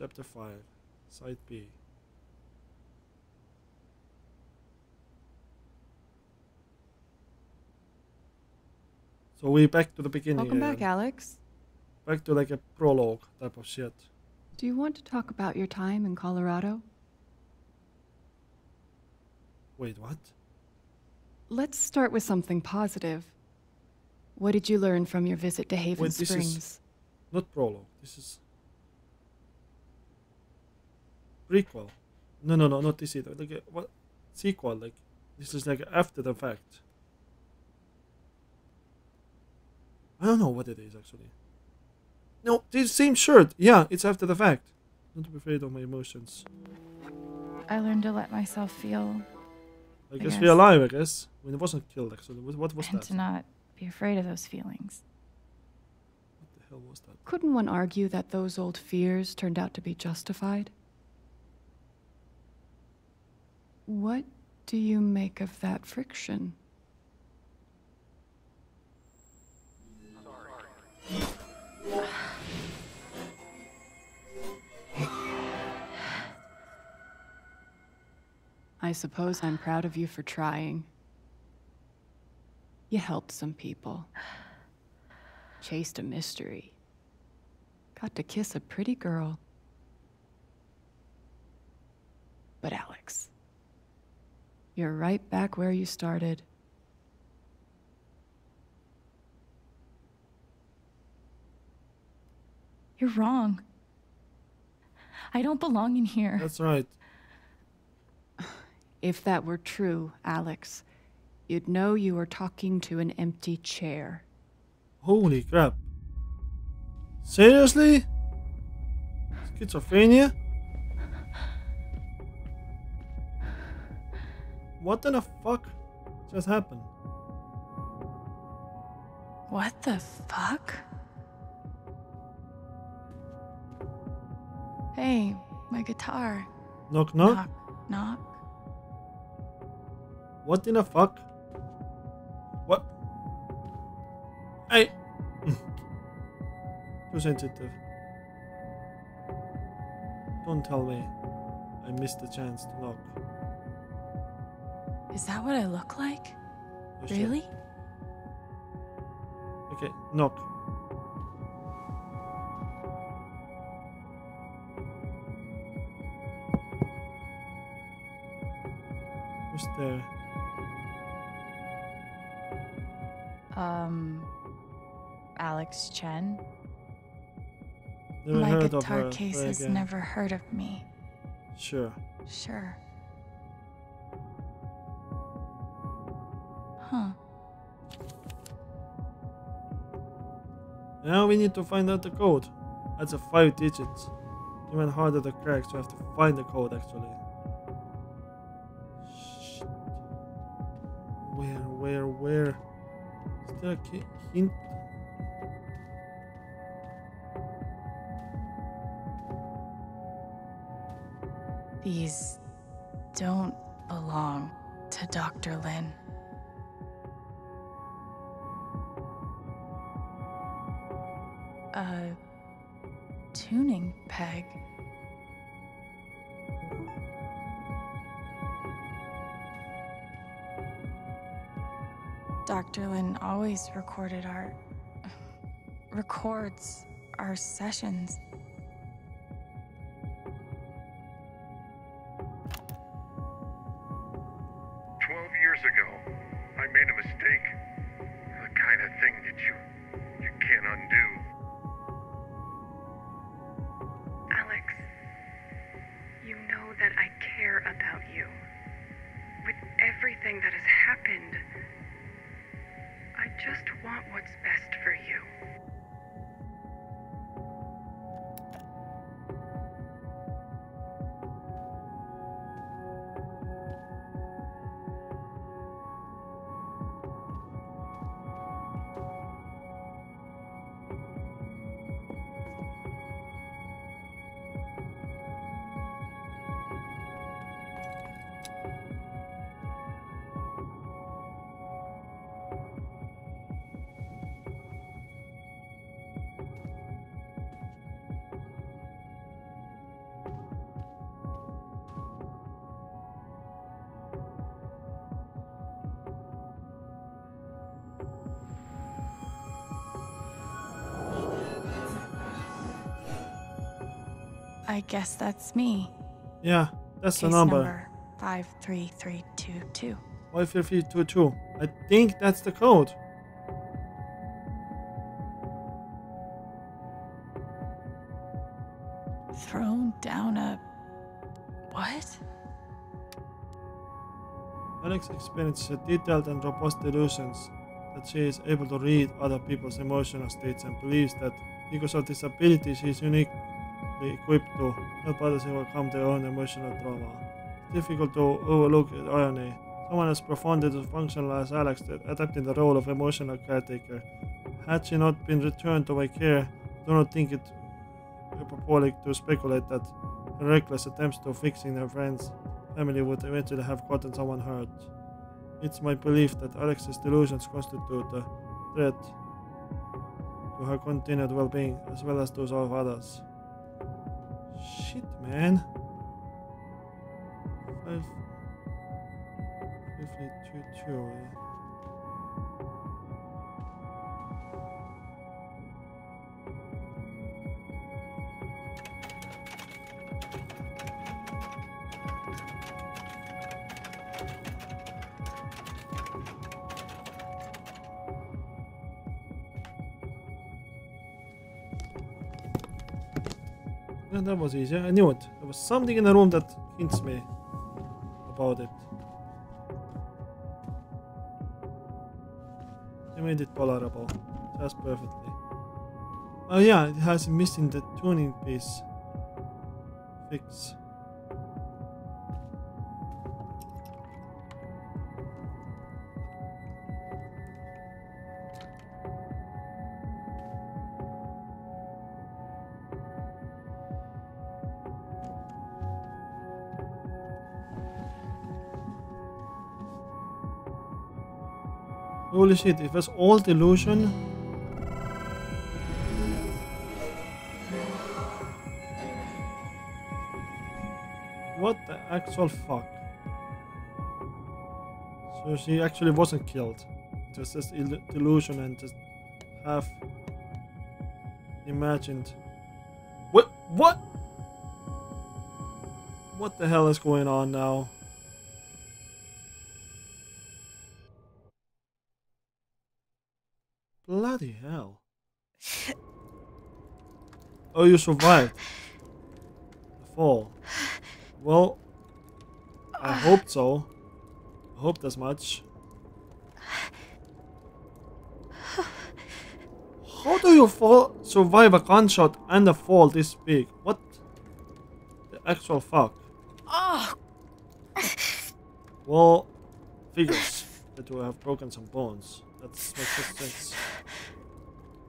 Chapter 5, Side B. So we back to the beginning. Welcome back. Alex. Back to like a prologue type of shit. Do you want to talk about your time in Colorado? Wait, what? Let's start with something positive. What did you learn from your visit to Haven Wait, this is- Springs? Not prologue. This is prequel. No, no, no, not this either. Like uh, what sequel? Like this is like after the fact. I don't know what it is actually. No, this same shirt. Yeah, it's after the fact. Not be afraid of my emotions. I learned to let myself feel I I guess guess. we're alive. I guess when it wasn't killed. Actually, what, what was and that? to not be afraid of those feelings. What the hell was that? Couldn't one argue that those old fears turned out to be justified? What do you make of that friction? I suppose I'm proud of you for trying. You helped some people. Chased a mystery. Got to kiss a pretty girl. But Alex, you're right back where you started. You're wrong. I don't belong in here. That's right. If that were true, Alex, you'd know you were talking to an empty chair. Holy crap. Seriously? Schizophrenia? What in the fuck just happened? What the fuck? Hey, my guitar. Knock knock? Knock, knock. What in the fuck? What? Hey! Too sensitive. Don't tell me I missed the chance to knock. Is that what I look like? Oh. Really? Okay, knock. Who's there? Um, Alex Chen. Never my heard of guitar case has never heard of me. Sure. Sure. Now we need to find out the code. That's a five digits. Even harder to crack, so I have to find the code actually. Shit. Where, where, where? Is there a hint? These don't belong to Dr. Lin. Dr. Lin always recorded our. records our sessions. I guess that's me. Yeah, that's Case the number. number 53322. 53322. I think that's the code. Thrown down a. What? Alex experiences detailed and robust delusions that she is able to read other people's emotional states and believes that because of this ability she is uniquely equipped to help others overcome their own emotional trauma. It's difficult to overlook irony. Someone as profound and dysfunctional as Alex that adapting the role of emotional caretaker. Had she not been returned to my care, I do not think it hyperbolic to speculate that her reckless attempts to fixing her friends family would eventually have gotten someone hurt. It's my belief that Alex's delusions constitute a threat to her continued well being as well as those of others. Man. Five. Fifty two two. Yeah, that was easy. I knew it. There was something in the room that hints me about it. They made it tolerable. Just perfectly. Oh yeah, it has missing the tuning piece. Fix. Holy shit, it was all delusion? What the actual fuck? So she actually wasn't killed. It was just delusion and just half imagined. What? What? What the hell is going on now? Oh, you survived. The fall. Well, I hope so. I hoped as much. How do you fall, survive a gunshot and a fall this big? What the actual fuck? Oh, Well, figures that you have broken some bones. That makes sense.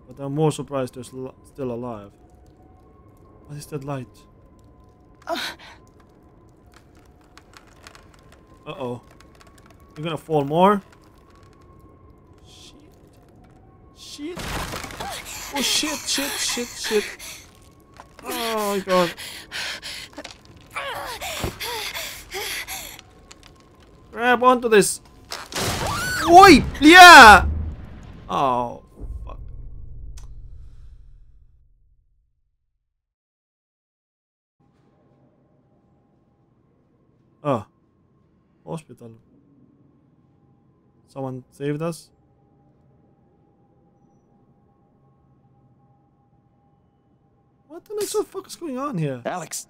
But I'm more surprised you're still alive. What is that light? Uh oh. You're gonna fall more? Shit. Shit. Oh shit, shit, shit, shit. Oh my god. Grab onto this. Oi! Yeah! Oh. Oh. Hospital. Someone saved us? What the actual fuck is going on here? Alex,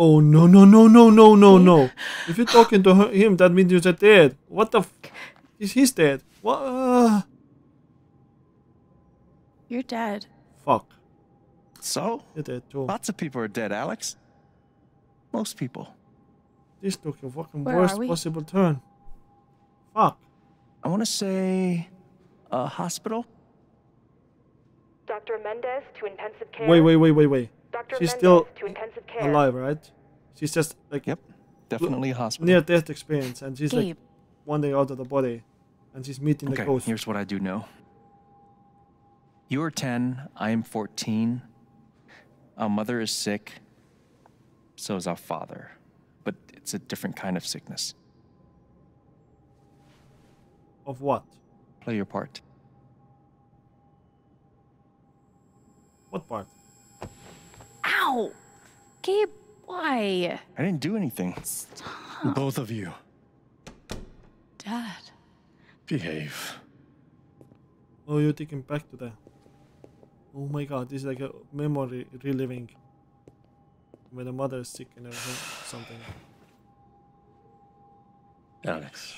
Oh no no no no no no no! If you're talking to her, him, that means you're dead. What the? F- is he's dead? What? Uh, you're dead. fuck. so? You're dead too. Lots of people are dead, Alex. Most people. This took a fucking Where worst possible turn. Fuck. I want to say a hospital. Dr. Mendez to intensive care. Wait wait wait wait wait. Dr. She's Mendez still to intensive care. alive, right? She's just like Yep, definitely a hospital. near death experience, and she's like one day out of the body, and she's meeting the Okay, ghost. here's what I do know. You are 10, I am 14. Our mother is sick, so is our father. But it's a different kind of sickness. Of what? Play your part. What part? Ow! Gabe, why? I didn't do anything. Stop. Both of you. Dad. Behave. Oh, you're taking back to that. Oh my god, this is like a memory reliving. When the mother is sick and everything, something. Alex.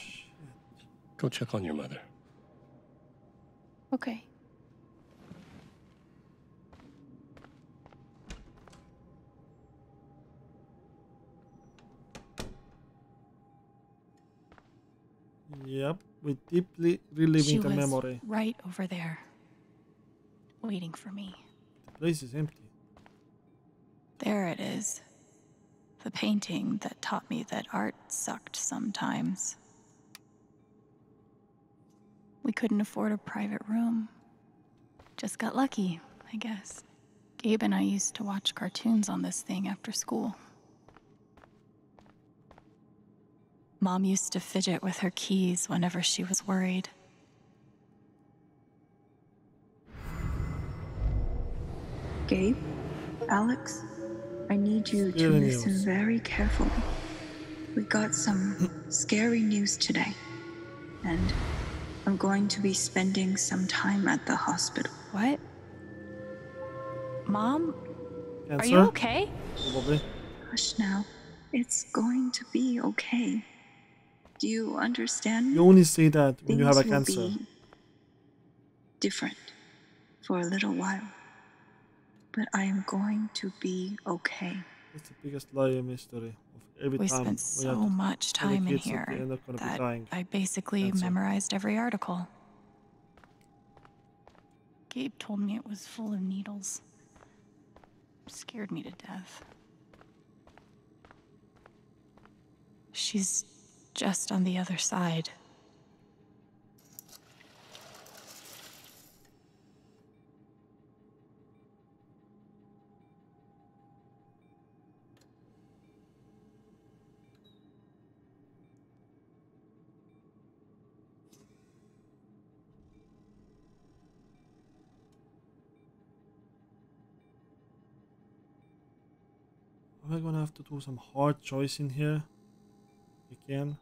Go check on your mother. Okay. Yep, we're deeply reliving She the was memory. right over there, waiting for me. The place is empty. There it is. The painting that taught me that art sucked sometimes. We couldn't afford a private room. Just got lucky, I guess. Gabe and I used to watch cartoons on this thing after school. Mom used to fidget with her keys whenever she was worried. Gabe, Alex, I need you to Scary listen news. very carefully. We got some scary news today, and I'm going to be spending some time at the hospital. What? Mom, Cancer? are you okay? Probably. Hush now. It's going to be okay. Do you understand? You only say that when you have a Things will cancer. be different for a little while. But I am going to be okay. That's the biggest lie mystery of every We time. spent when you so have much time in here They're not gonna be that. I basically Cancer. memorized every article. Gabe told me it was full of needles. Scared me to death. She's just on the other side. Am gonna have to do some hard choice in here? Again?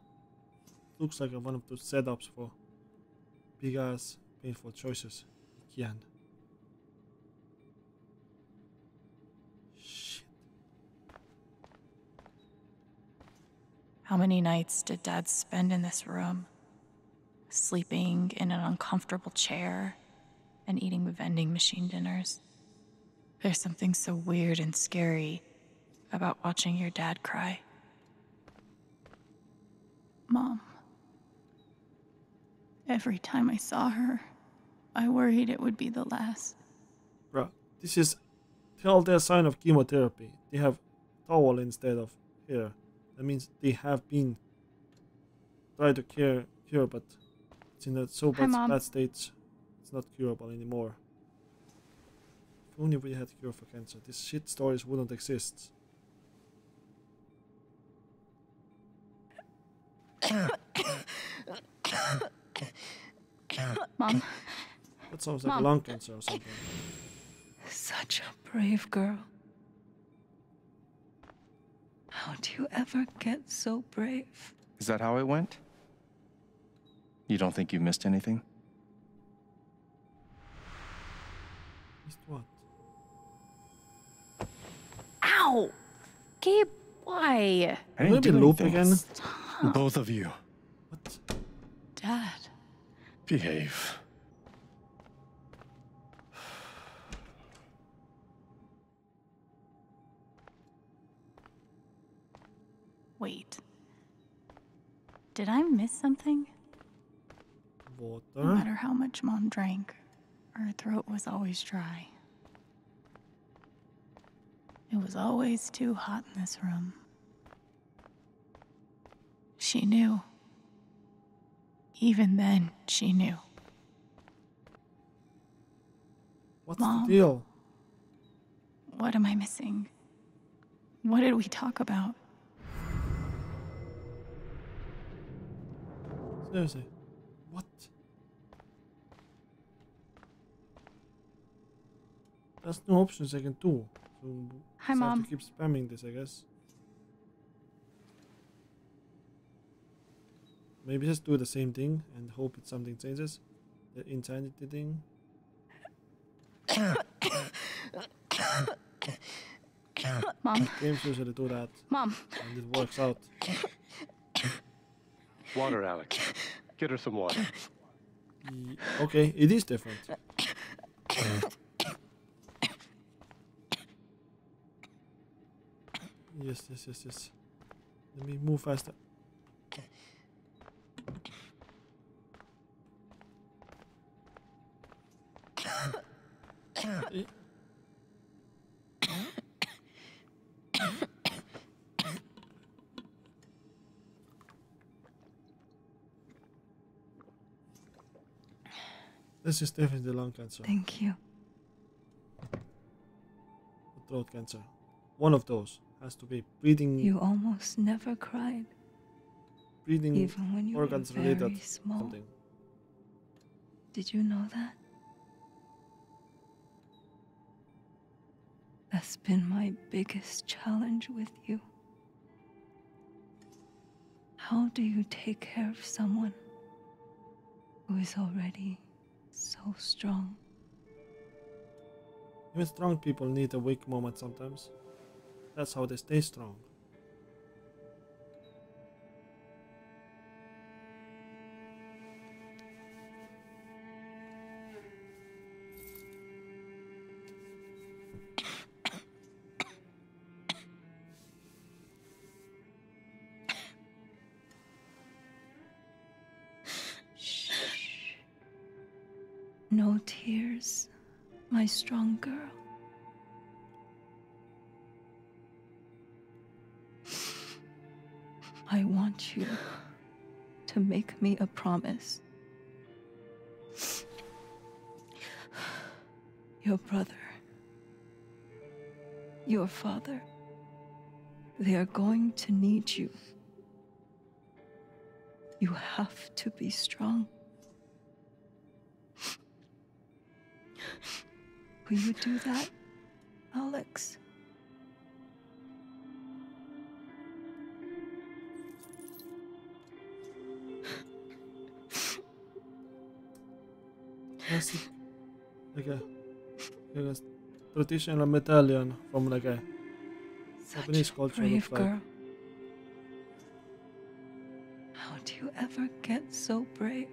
Looks like one of those setups for big ass painful choices. Again. Shit. How many nights did Dad spend in this room? Sleeping in an uncomfortable chair and eating vending machine dinners. There's something so weird and scary about watching your dad cry. Mom. Every time I saw her, I worried it would be the last. Bruh, this is tell their sign of chemotherapy. They have towel instead of hair. That means they have been tried to cure, cure but it's in a so bad, Mom. bad state, it's not curable anymore. If only we had cure for cancer, these shit stories wouldn't exist. Mom, That sounds like Mom. lung cancer or something. Such a brave girl. How do you ever get so brave? Is that how it went? You don't think you missed anything? Missed what? Ow! Gabe, why? I didn't Maybe do loop anything. again? Both of you. What? Dad. Behave. Wait. Did I miss something? Water. No matter how much Mom drank, her throat was always dry. It was always too hot in this room. She knew. Even then, she knew. What's Mom. the deal? What am I missing? What did we talk about? Seriously. What? There's no options I can do. So Hi, just have Mom. to keep spamming this, I guess. Maybe just do the same thing and hope it something changes. The insanity thing. Mom, Games usually do that, Mom, and it works out. Water, Alex. Get her some water. Ye- Okay, it is different. Yes, yes, yes, yes. Let me move faster. This is definitely the lung cancer. Thank you. throat cancer. One of those has to be breathing You almost never cried, breathing even when you were organs very related small. something. Did you know that? That's been my biggest challenge with you. How do you take care of someone who is already so strong? Even strong people need a weak moment sometimes. That's how they stay strong. Strong girl. I want you to make me a promise. Your brother, your father, they are going to need you. You have to be strong. Will you do that, Alex? Like a, like a traditional medallion from like a Such a culture. brave like. girl. How do you ever get so brave?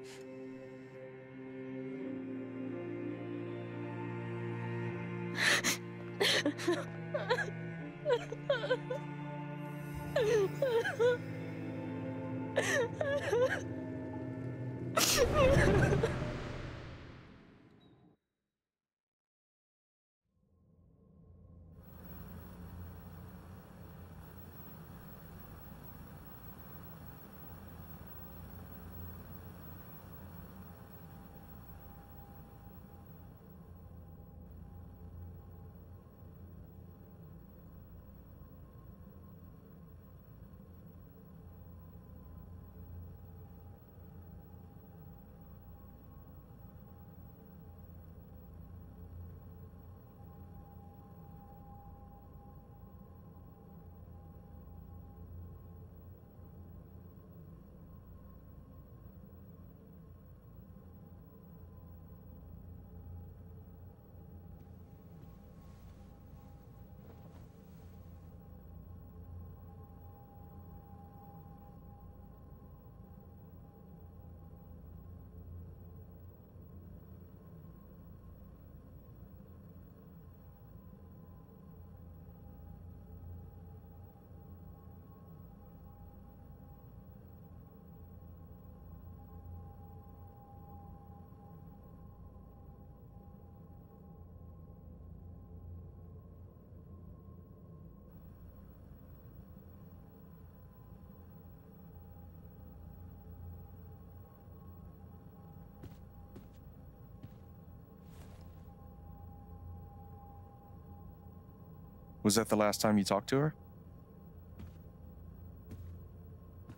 Was that the last time you talked to her?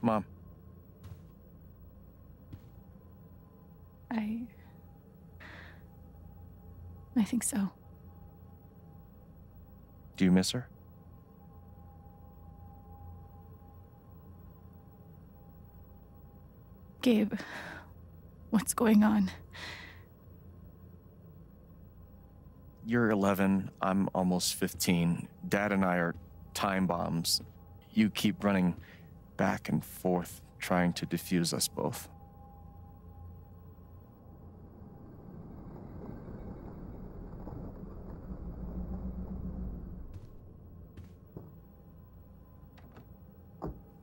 Mom, I. I think so. Do you miss her? Gabe, what's going on? You're 11, I'm almost 15. Dad and I are time bombs. You keep running back and forth, trying to defuse us both.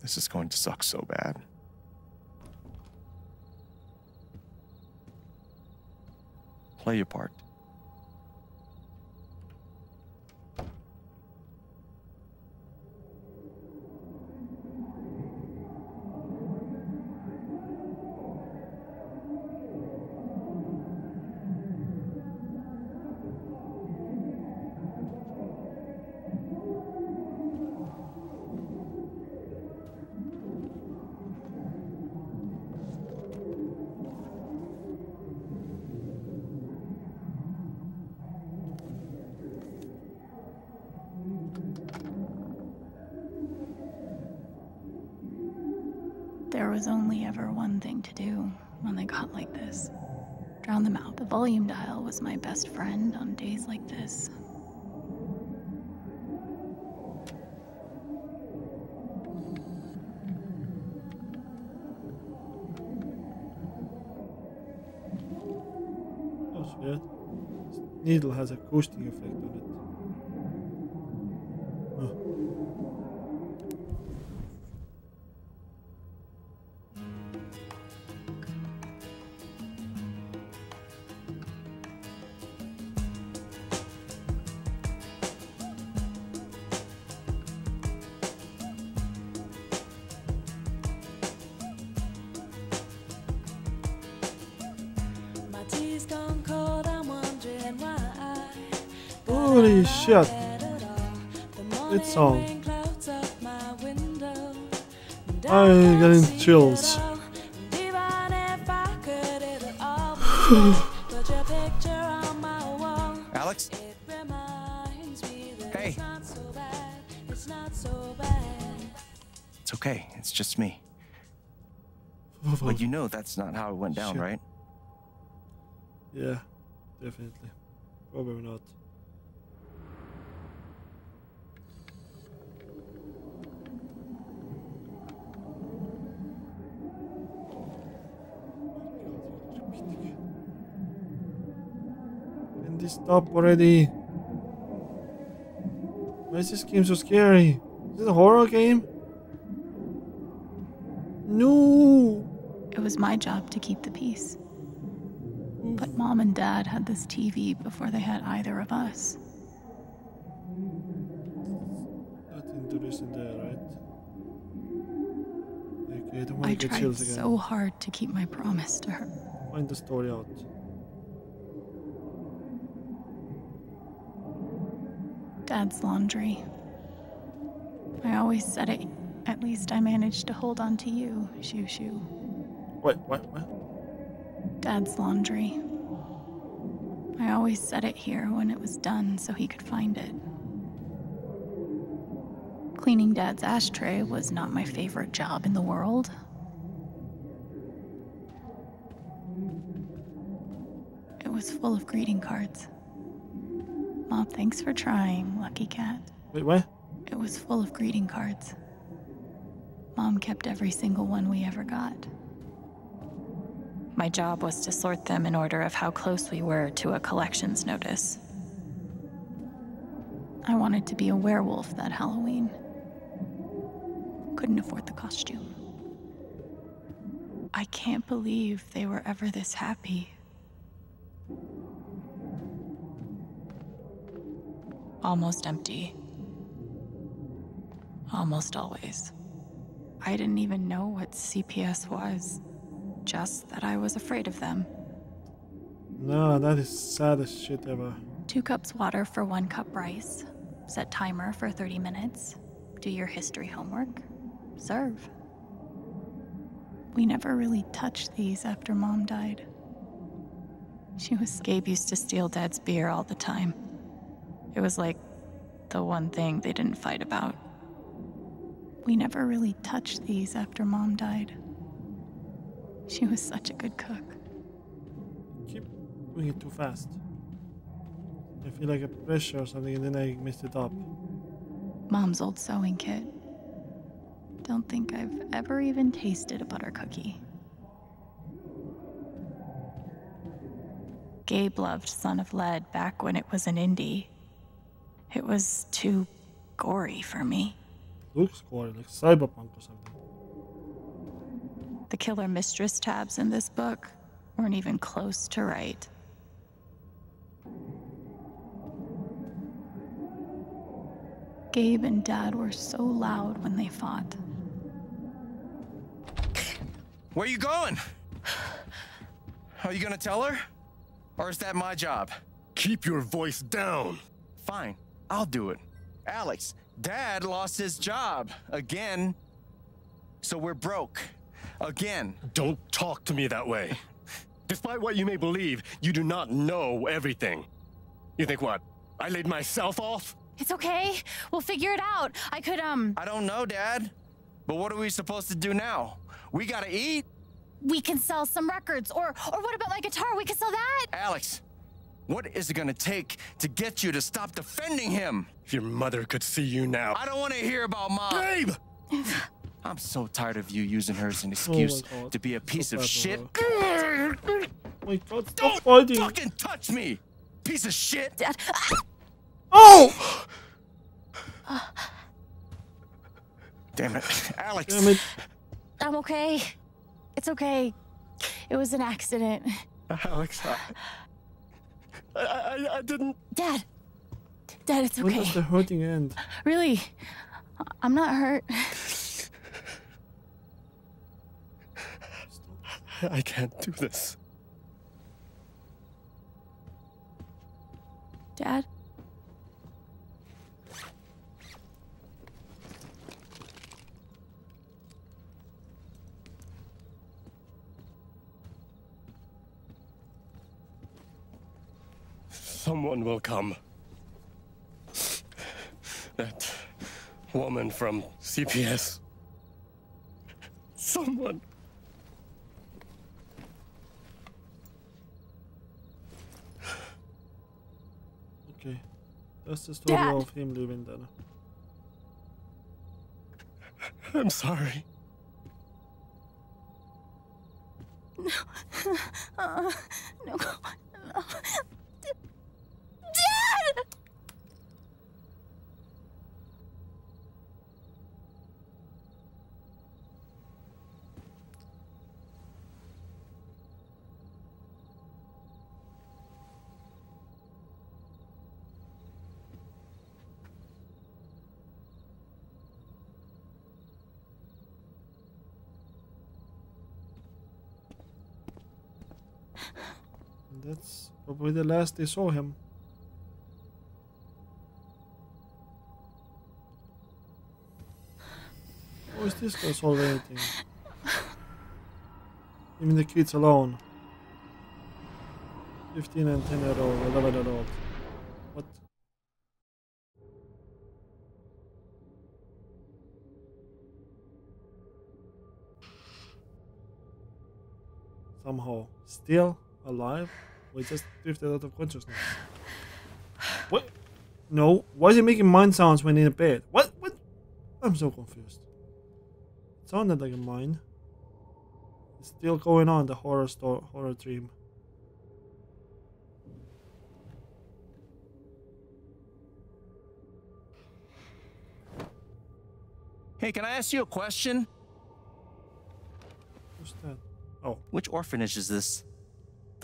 This is going to suck so bad. Play your part. Best friend on days like this. That's weird. This needle has a coasting effect on it. Holy shit! Good song. Clouds up my window. I'm getting chills. Even if I could, it'll all be Put your picture on my wall. Alex? It reminds me that Hey. it's not so bad. It's not so bad. It's okay, it's just me. But you know that's not how it went down, Shit. right? Yeah, definitely. Probably not. Can this stop already? Why is this game so scary? Is it a horror game? No! It was my job to keep the peace. But mom and dad had this TV before they had either of us. That's interesting listen there, right? Okay, I don't want I to get tried again. so hard to keep my promise to her. Find the story out. Dad's laundry. I always said it. At least I managed to hold on to you, Shoo Shoo. Wait, what? What? Dad's laundry. I always set it here when it was done so he could find it. Cleaning Dad's ashtray was not my favorite job in the world. It was full of greeting cards. Mom, thanks for trying, Lucky Cat. Wait, what? It was full of greeting cards. Mom kept every single one we ever got. My job was to sort them in order of how close we were to a collections notice. I wanted to be a werewolf that Halloween. Couldn't afford the costume. I can't believe they were ever this happy. Almost empty. Almost always. I didn't even know what CPS was, just that I was afraid of them. No, that is saddest shit ever. Two cups water for one cup rice. Set timer for 30 minutes. Do your history homework. Serve. We never really touched these after mom died. She was. Gabe used to steal dad's beer all the time. It was like the one thing they didn't fight about. We never really touched these after Mom died. She was such a good cook. Keep doing it too fast. I feel like a pressure or something and then I messed it up. Mom's old sewing kit. Don't think I've ever even tasted a butter cookie. Gabe loved Son of Lead back when it was an indie. It was too gory for me. Looks gory, like cyberpunk or something. The killer mistress tabs in this book weren't even close to right. Gabe and Dad were so loud when they fought. Where are you going? Are you gonna tell her? Or is that my job? Keep your voice down. Fine, I'll do it. Alex, Dad lost his job again. So we're broke. Again. Don't talk to me that way. Despite what you may believe, you do not know everything. You think what? I laid myself off? It's okay. We'll figure it out. I could, um. I don't know, Dad. But what are we supposed to do now? We gotta eat. We can sell some records. Or, or what about my guitar? We could sell that. Alex, what is it gonna take to get you to stop defending him? If your mother could see you now. I don't wanna hear about mom. Gabe! I'm so tired of you using her as an Oh excuse God. to be a piece So of shit. Oh my god, stop Don't fighting! fucking touch me, piece of shit. Dad. Ah! Oh! Damn it, Alex. Damn it. I'm okay. It's okay. It was an accident. Alex, I, I, I, I didn't. Dad. Dad, it's When okay. does the hurting end? Really. I'm not hurt. I can't do this. Dad? Someone will come. That woman from CPS. Someone. Okay. That's the story Dad. of him leaving then. I'm sorry. Uh, no. no. Dad! And that's probably the last they saw him. Oh, is this guy solve anything? Leaving the kids alone. 15 and 10 year old, 11 year old. What? Somehow still alive? We just drifted out of consciousness. What? No. Why is it making mind sounds when in a bed? What? What? I'm so confused. It sounded like a mine. It's still going on, the horror store, horror dream. Hey, can I ask you a question? Who's that? Oh. Which orphanage is this?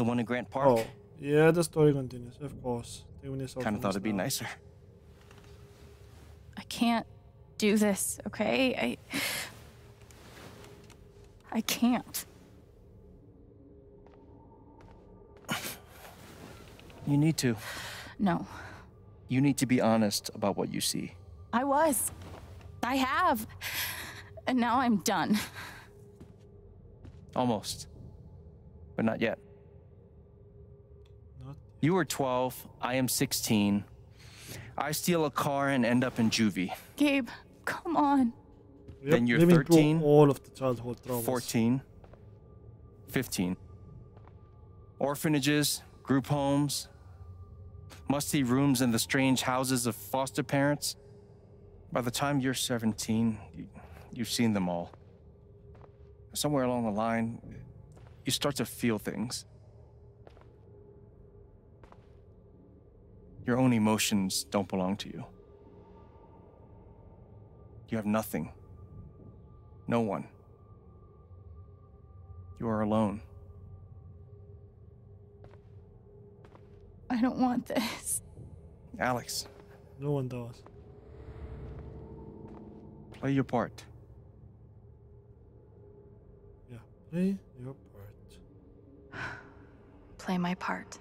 The one in Grant Park? Oh, yeah, the story continues, of course. Kind Kind of thought it'd be nicer. I can't do this, okay? I. I can't. You need to. No. You need to be honest about what you see. I was. I have. And now I'm done. Almost. But not yet. Not You were 12. I am 16. I steal a car and end up in juvie. Gabe, come on. Then you're living 13, all of the childhood traumas. 14, 15. Orphanages, group homes, musty rooms in the strange houses of foster parents. By the time you're 17, you, you've seen them all. Somewhere along the line, you start to feel things. Your own emotions don't belong to you. You have nothing. No one. You are alone. I don't want this. Alex, No one does. play your part. Yeah. Play your part. Play my part.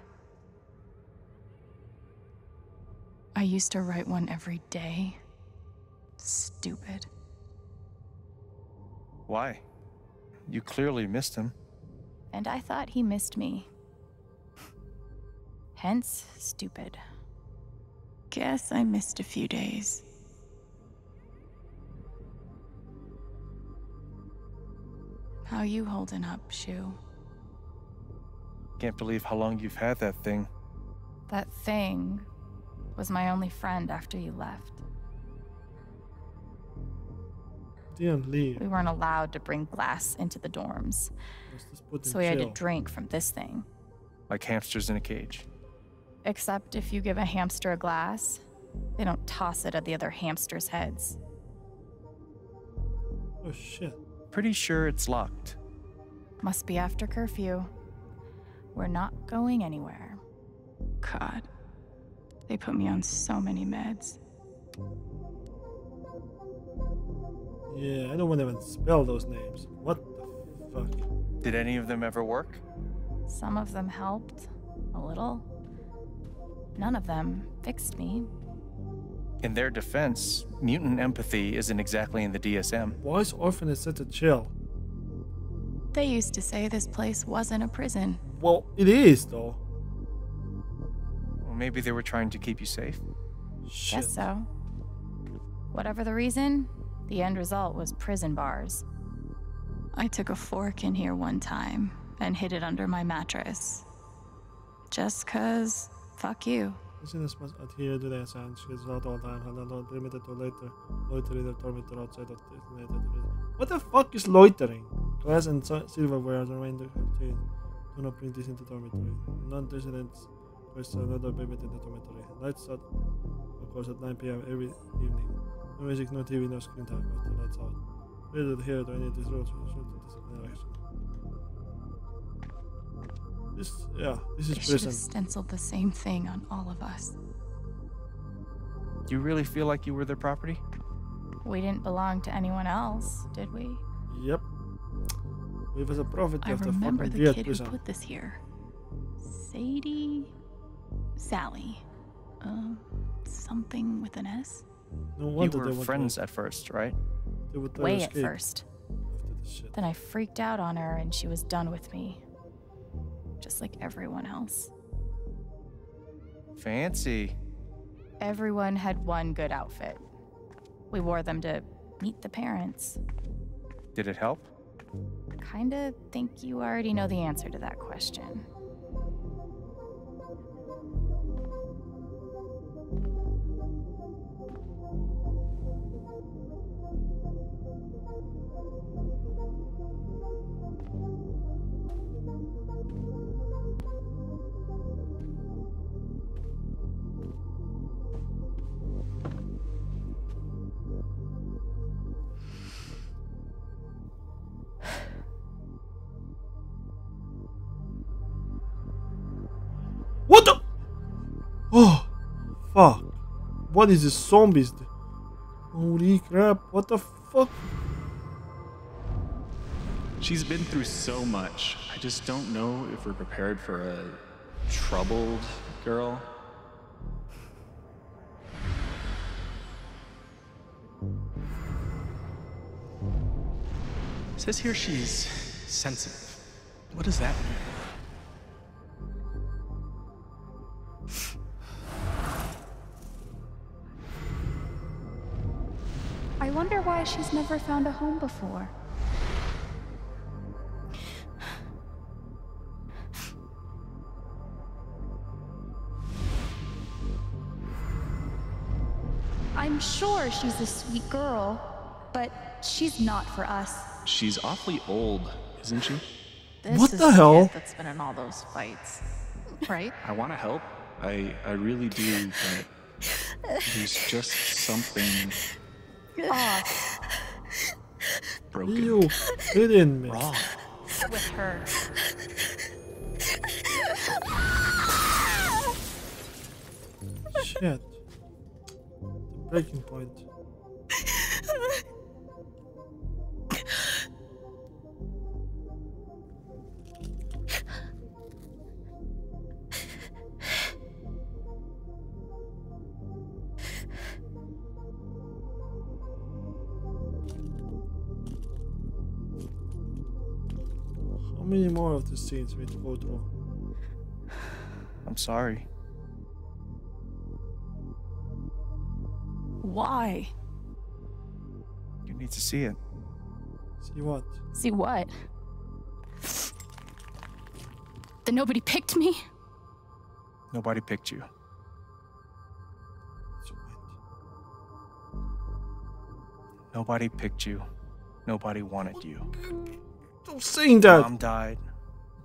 I used to write one every day. Stupid. Why? You clearly missed him. And I thought he missed me. Hence, stupid. Guess I missed a few days. How you holding up, Shu? Can't believe how long you've had that thing. That thing was my only friend after you left. Didn't leave. We weren't allowed to bring glass into the dorms, Was just put in so we had to drink from this thing. Like hamsters in a cage. Except if you give a hamster a glass, they don't toss it at the other hamsters' heads. Oh shit. Pretty sure it's locked. Must be after curfew. We're not going anywhere. God, they put me on so many meds. Yeah, I don't want to even spell those names. What the fuck? Did any of them ever work? Some of them helped, a little. None of them fixed me. In their defense, mutant empathy isn't exactly in the DSM. Why is orphanage such a chill? They used to say this place wasn't a prison. Well, it is though. Well, maybe they were trying to keep you safe. Shit. Guess so. Whatever the reason, the end result was prison bars. I took a fork in here one time and hid it under my mattress. Just 'cause, fuck you. Listeners must adhere to their sanctions at all times and are not limited to later loitering or tormentor outside of designated areas. What the fuck is loitering? Glass and silverware are remainder contained. Do not bring this into dormitory. Non-residents question another permitted in the dormitory. Lights out, of course, at 9 p.m. every evening. No music, no TV, no screen time after lights out. Failure to adhere to any of these rules will result disciplinary action. This, yeah, this is They should have stenciled the same thing on all of us. Do you really feel like you were their property? We didn't belong to anyone else, did we? Yep. We was a prophet I of the remember the kid prison. who put this here. Sadie. Sally. Uh, something with an S? No You were they would friends at first, right? They would Way at first. After this shit. Then I freaked out on her and she was done with me. Just like everyone else. Fancy. Everyone had one good outfit. We wore them to meet the parents. Did it help? Kinda think you already know the answer to that question. Fuck. What is this zombies? Holy crap, what the fuck? She's been through so much. I just don't know if we're prepared for a troubled girl. It says here she's sensitive. What does that mean? Wonder why she's never found a home before. I'm sure she's a sweet girl, but she's not for us. She's awfully old, isn't she? This What is the hell? kid that's been in all those fights, right? I want to help. I I really do, but there's just something Off broken. You kidding me? Wrong. with her. Shit. The breaking point. Scenes we need to go through? I'm sorry. Why? You need to see it. See what? See what? That nobody picked me? Nobody picked you. Nobody picked you. Nobody wanted you. Don't saying that! Mom died.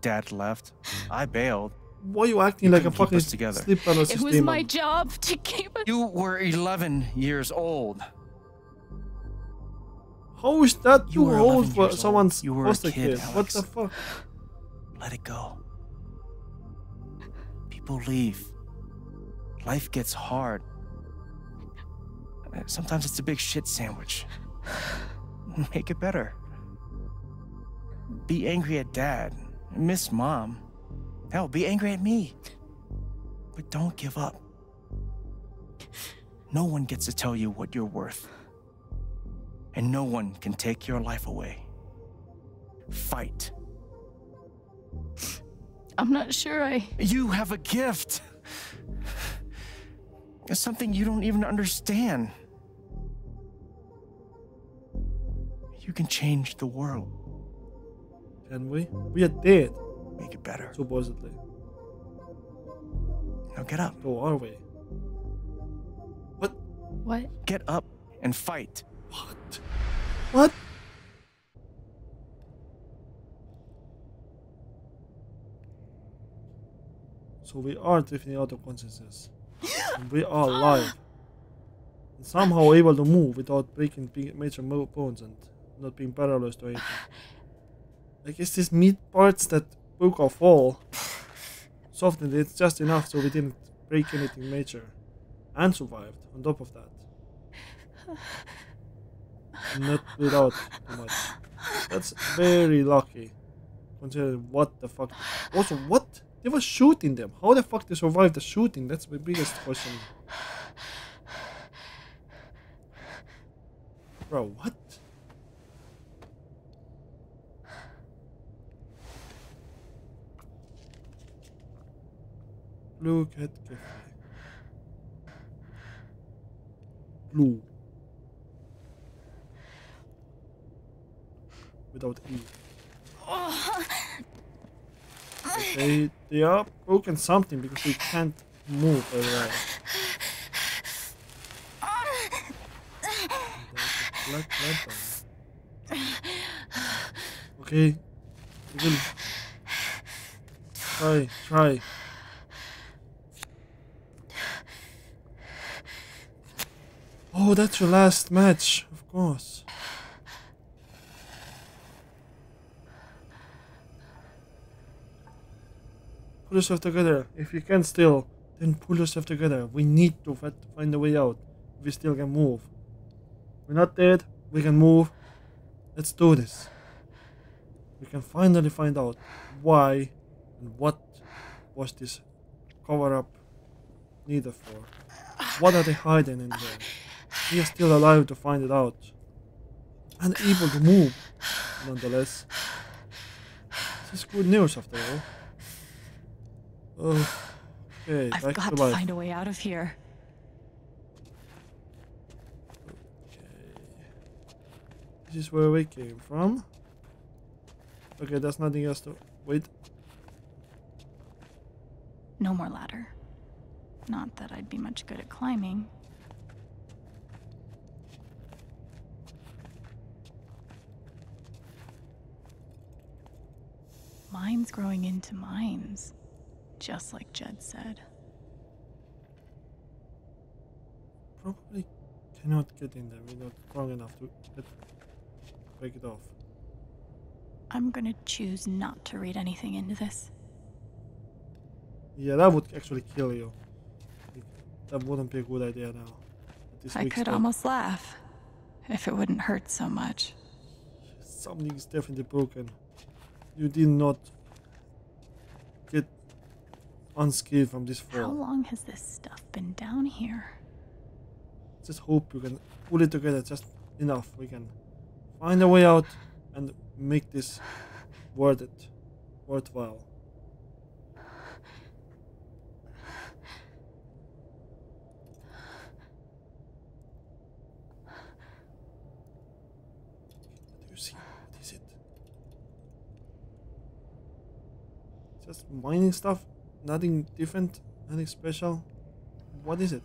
Dad left. I bailed. Why are you acting You like a couldn't fucking us together. sleep paralysis It was demon? my job to keep us. You were 11 years old. How is that You too were old 11 for years old. someone's You were a foster kid, kid? What the fuck? Let it go. People leave. Life gets hard. Sometimes it's a big shit sandwich. Make it better. Be angry at dad. Miss mom. Hell, be angry at me. But don't give up. No one gets to tell you what you're worth. And no one can take your life away. Fight. I'm not sure I. You have a gift. It's something you don't even understand. You can change the world, Can we? We are dead, make it better. supposedly. Now get up. So are we? What? What? Get up and fight. What? What? So we are drifting out of consciousness. and we are alive. And somehow able to move without breaking major bones and not being paralyzed or anything. I guess these meat parts that broke off all. softened it just enough so we didn't break anything major. And survived on top of that. Not bleed out too much. That's very lucky. Considering what the fuck. Also, what? They were shooting them. How the fuck they survived the shooting? That's my biggest question. Bro, what? Look at Cafe. Blue. Without E. Okay, they are broken something because they can't move. Black. Okay, try, try. Oh, that's your last match, of course. Pull yourself together. If you can still, then pull yourself together. We need to find a way out. We still can move. We're not dead. We can move. Let's do this. We can finally find out why and what was this cover up needed for. What are they hiding in there? We are still alive to find it out. And able to move, nonetheless. This is good news after all. Oh, okay, I've got to to find a way out of here. This is where we came from. Okay, there's nothing else to wait. No more ladder. Not that I'd be much good at climbing. Mines growing into mines, just like Jed said. Probably cannot get in there. We're not strong enough to get, break it off. I'm gonna choose not to read anything into this. Yeah, that would actually kill you. That wouldn't be a good idea now. I could state. almost laugh if it wouldn't hurt so much. Something is definitely broken. You did not get unscathed from this fall. How long has this stuff been down here? Just hope you can pull it together just enough. We can find a way out and make this worth it, worthwhile. Do you see? What is it? Just mining stuff? Nothing different? Nothing special? What is it?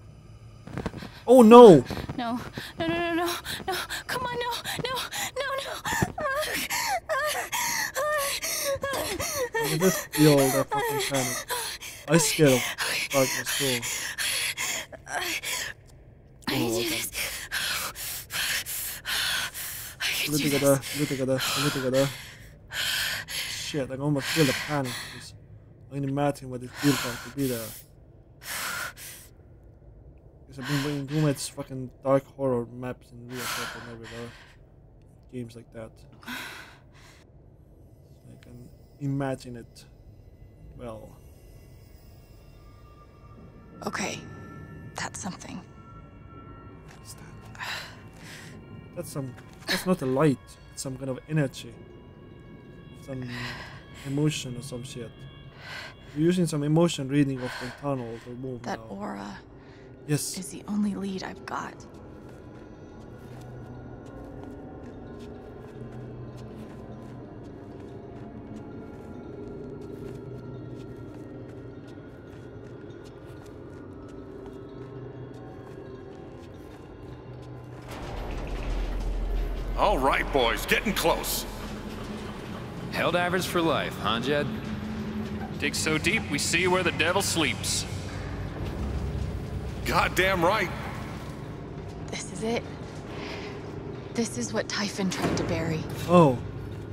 Oh no! No, no, no, no, no, no! Come on, no, no, no, no! I just feel that fucking panic. I scared of darkness too. I can do this. I can Look do this. look together, look together. Shit, I can almost feel the panic. Because I can imagine what it feels like to be there. Because I've been playing too much fucking dark horror maps and real stuff and everywhere. Games like that. I can imagine it well. Okay, that's something. That? That's some. That's not a light. It's some kind of energy. Some emotion or some shit. You're using some emotion reading of the tunnel to move That now. aura Yes. is the only lead I've got. All right, boys, getting close. Helldivers for life, huh, Jed? Dig so deep, we see where the devil sleeps. Goddamn right. This is it. This is what Typhon tried to bury. Oh.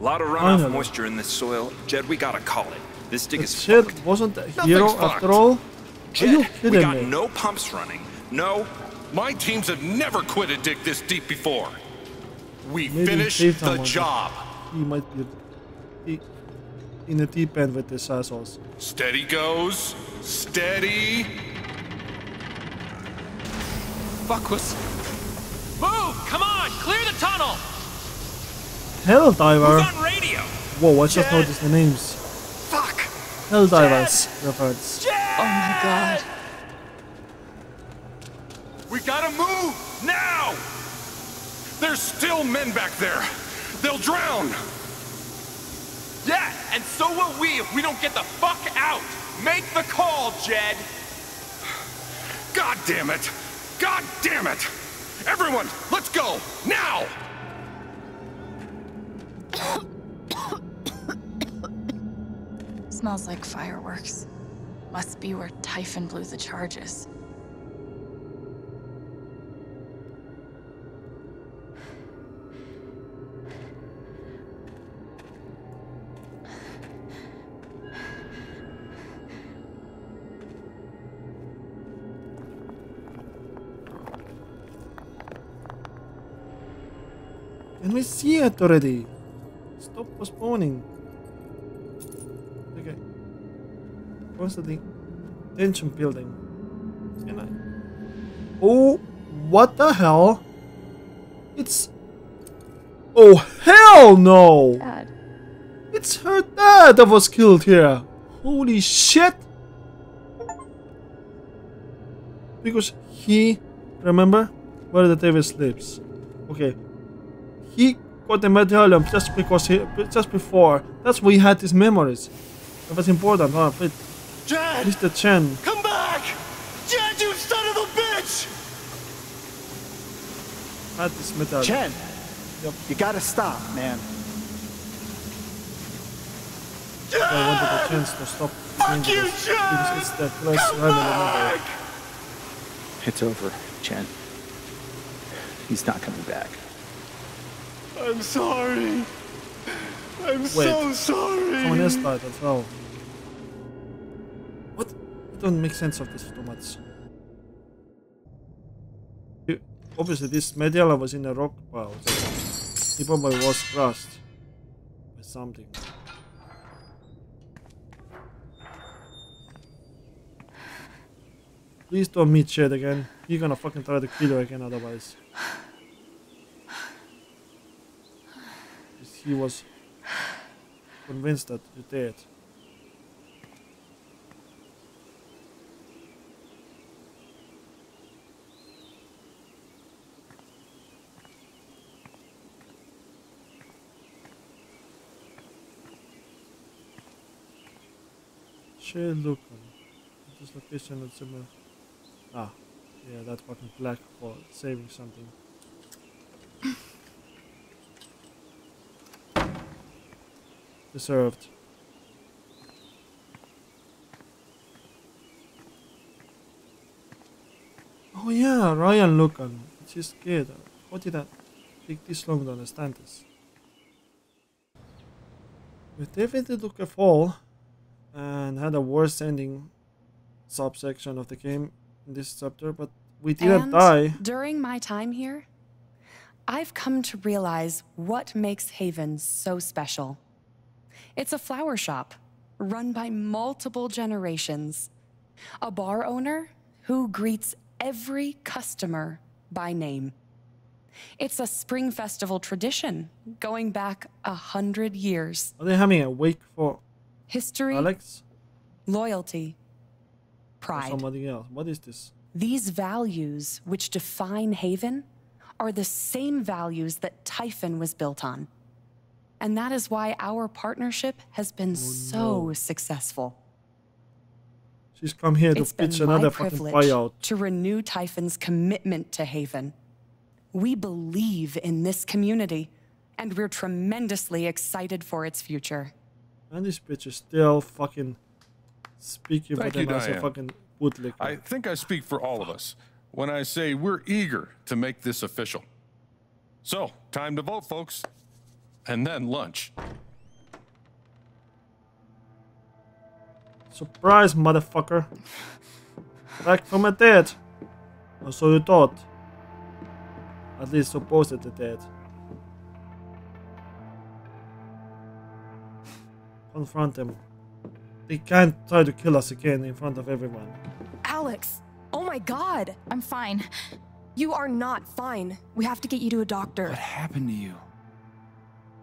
A lot of runoff moisture in this soil. Jed, we gotta call it. This dig The is shit wasn't a hero Nothing's after fucked. all. Are Jed, you we got me? no pumps running. No. My teams have never quit a dig this deep before. We Maybe finished the job. He might be he, in the deep end with these assholes. Steady goes. Steady. Fuck was. Move! Come on! Clear the tunnel! Helldiver. Who's on radio? Whoa! I just noticed the names. Fuck. Helldivers reference. Oh my god. We gotta move now. There's still men back there. They'll drown. Yeah, and so will we if we don't get the fuck out! Make the call, Jed! God damn it! God damn it! Everyone, let's go now! Smells like fireworks. Must be where Typhon blew the charges. Can we see it already? Stop postponing. Okay. Constantly tension building. Can I? Oh, what the hell? It's. Oh hell no! Dad. It's her dad that was killed here. Holy shit! Because he, remember, where the devil sleeps. Okay, he got the medallion just because he, just before. That's why he had his memories. That was important. Huh? Wait, Jed! Mr. Chen. Come back! Jed, you son of a bitch! Had this medallion. Chen, Yep. you gotta stop, man. I wanted a chance to stop doing you, this Chen! because it's the close rivalry number. It's over, Chen. He's not coming back. I'm sorry. I'm Wait, so sorry. Someone else died as well. What? I don't make sense of this too much. Obviously, this medallion was in a rock pile, so he probably was crushed by something. Please don't meet Jed again. He's gonna fucking try to kill you again otherwise. He was convinced that you did. look on this location and similar. Ah, yeah, that fucking black for saving something. Deserved. Oh yeah, Ryan Lucan. She's scared. How did I take this long to understand this? We definitely took a fall and had a worse ending subsection of the game in this chapter, but we didn't and die. During my time here, I've come to realize what makes Haven so special. It's a flower shop run by multiple generations, a bar owner who greets every customer by name. It's a spring festival tradition going back a hundred years. Are they having a week for History, Alex loyalty, or pride. somebody else? What is this? These values, which define Haven, are the same values that Typhon was built on. And that is why our partnership has been oh, so no. successful. She's come here to It's pitch another fucking buyout. to renew Typhon's commitment to Haven. We believe in this community, and we're tremendously excited for its future. And this bitch is still fucking speaking for Thank you, a fucking bootlicker. I think I speak for all of us when I say we're eager to make this official. So, time to vote, folks. And then lunch. Surprise, motherfucker. Back from the dead. Or so you thought. At least supposedly dead. Confront them. They can't try to kill us again in front of everyone. Alex! Oh my god! I'm fine. You are not fine. We have to get you to a doctor. What happened to you?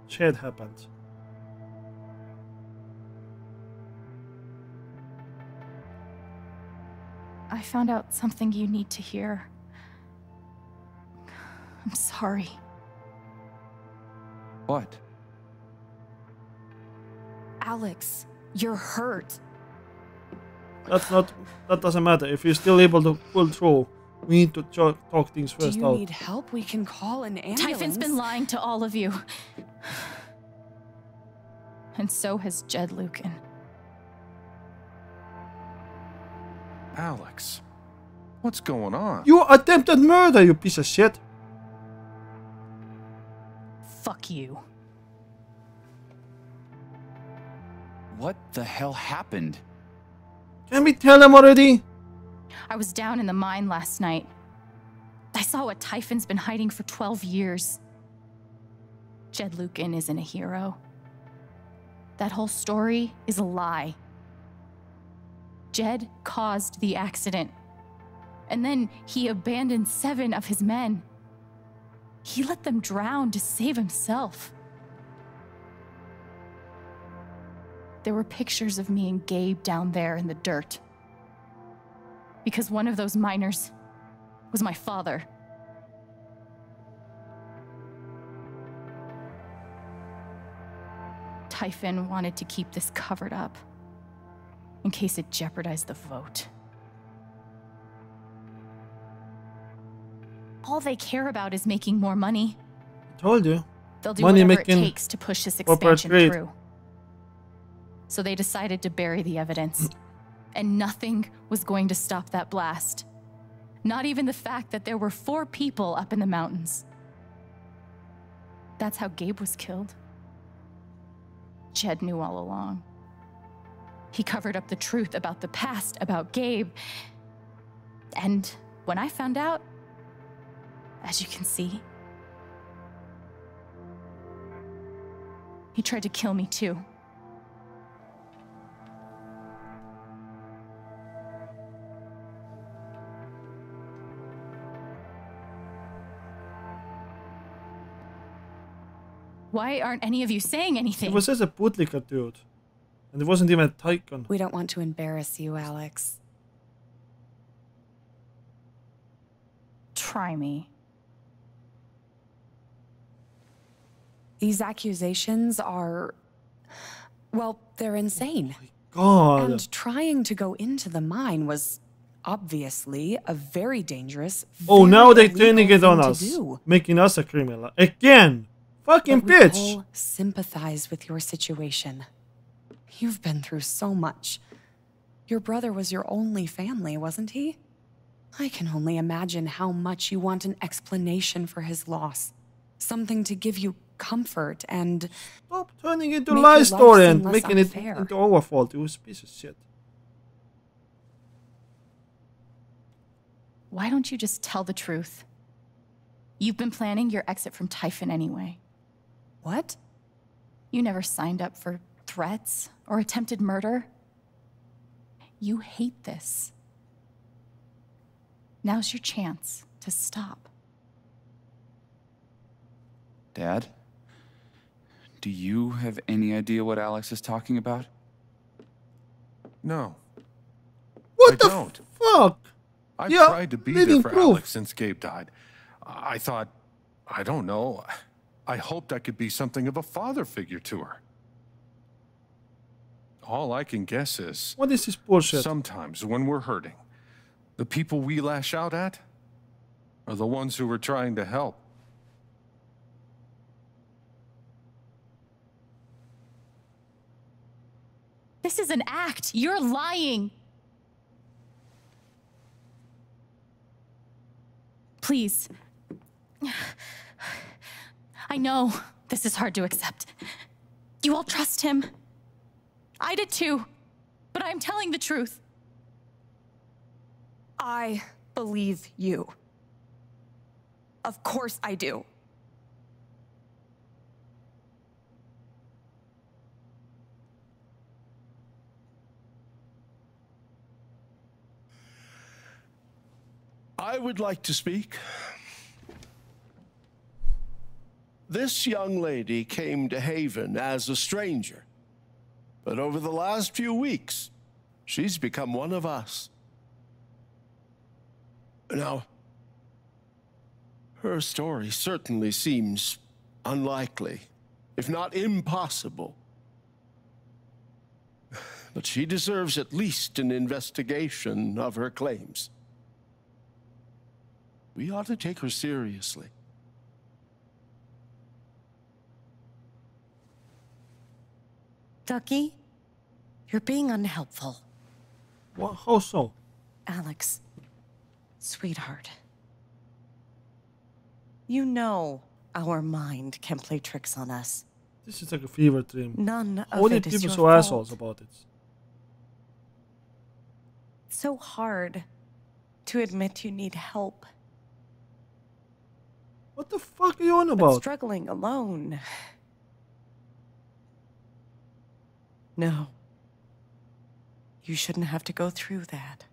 Shit happened. I found out something you need to hear. I'm sorry. What? Alex, you're hurt. That's not. That doesn't matter. If you're still able to pull through, we need to cho- talk things Do first you out. need help? We can call an ambulance. Typhon's been lying to all of you. And so has Jed Lucan. Alex, what's going on? You attempted murder, you piece of shit. Fuck you. What the hell happened? Can we tell them already? I was down in the mine last night. I saw what Typhon's been hiding for 12 years. Jed Lucan isn't a hero. That whole story is a lie. Jed caused the accident. And then he abandoned seven of his men. He let them drown to save himself. There were pictures of me and Gabe down there in the dirt. Because one of those miners was my father. Typhon wanted to keep this covered up in case it jeopardized the vote. All they care about is making more money. Told you. They'll do Money whatever making it takes to push this expansion through. So they decided to bury the evidence. and nothing was going to stop that blast. Not even the fact that there were four people up in the mountains. That's how Gabe was killed. Jed knew all along. He covered up the truth about the past, about Gabe. And when I found out, as you can see, he tried to kill me too. Why aren't any of you saying anything? It was just a bootlicker dude. And it wasn't even a tight gun. We don't want to embarrass you, Alex. Try me. These accusations are. Well, they're insane. Oh God. And trying to go into the mine was obviously a very dangerous. Oh, now they're turning it on us. do. Making us a criminal. Again! Fucking But we bitch! all sympathize with your situation. You've been through so much. Your brother was your only family, wasn't he? I can only imagine how much you want an explanation for his loss. Something to give you comfort and Stop turning into a lie story and less making it into our fault. It was a piece of shit. Why don't you just tell the truth? You've been planning your exit from Typhon anyway. What? You never signed up for threats or attempted murder. You hate this. Now's your chance to stop. Dad? Do you have any idea what Alex is talking about? No. What I the don't. fuck? I've Yeah, tried to be living there for proof. Alex since Gabe died. I thought, I don't know, I hoped I could be something of a father figure to her. All I can guess is What is this bullshit? sometimes when we're hurting, the people we lash out at are the ones who we're trying to help. This is an act. You're lying. Please. I know this is hard to accept. You all trust him. I did too. But I'm telling the truth. I believe you. Of course I do. I would like to speak. This young lady came to Haven as a stranger, but over the last few weeks, she's become one of us. Now, her story certainly seems unlikely, if not impossible. But she deserves at least an investigation of her claims. We ought to take her seriously. Ducky, you're being unhelpful. What? How so? Alex, sweetheart. You know our mind can play tricks on us. This is like a fever dream. None How of it is people your so fault. assholes about it? It's so hard to admit you need help. What the fuck are you on But about? struggling alone. No. You shouldn't have to go through that.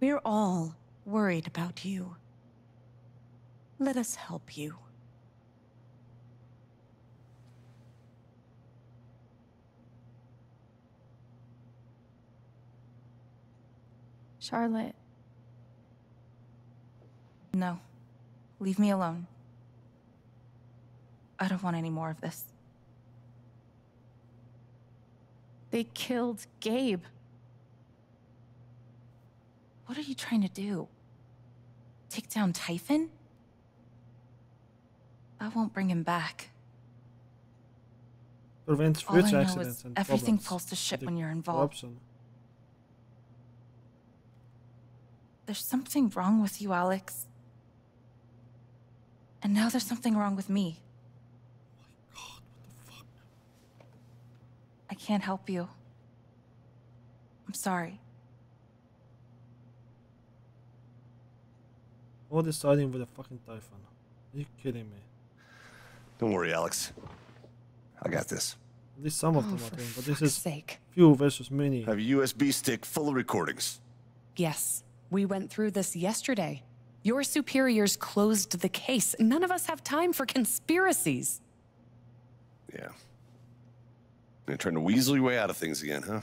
We're all worried about you. Let us help you. Charlotte. No. Leave me alone. I don't want any more of this. They killed Gabe. What are you trying to do? Take down Typhon? That won't bring him back. Prevents All I know accidents is and everything falls to shit when you're involved. Corruption. There's something wrong with you, Alex. And now there's something wrong with me. Can't help you. I'm sorry. All this siding with a fucking typhon. Are you kidding me? Don't worry, Alex. I got this. At least some of Oh, them for are doing, but this is sake. few versus many. I have a USB stick full of recordings. Yes, we went through this yesterday. Your superiors closed the case. None of us have time for conspiracies. Yeah. You're trying to weasel your way out of things again, huh?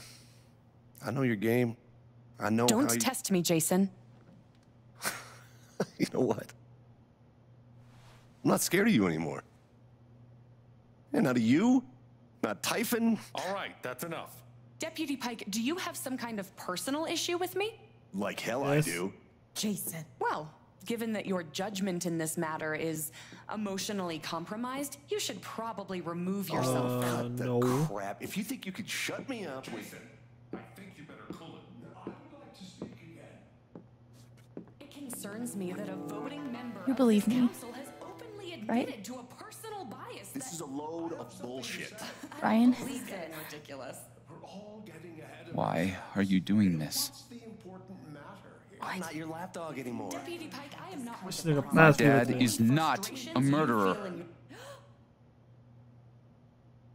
I know your game. I know Don't how you... test me, Jason. you know what? I'm not scared of you anymore. And not of you, not Typhon. All right, that's enough. Deputy Pike, do you have some kind of personal issue with me? Like hell I do. Jason. Well, given that your judgment in this matter is emotionally compromised, you should probably remove yourself Uh, from no. Crap, if you think you could shut me up with... I think you better cool it. I would like to speak again. It concerns me that a voting member You believe this me, council has openly right? to a personal bias This is a load of bullshit. Ryan? Please getting ridiculous. Why are you doing this? I'm not your lapdog anymore. Deputy Pike, I am not This is like My dad is not a murderer.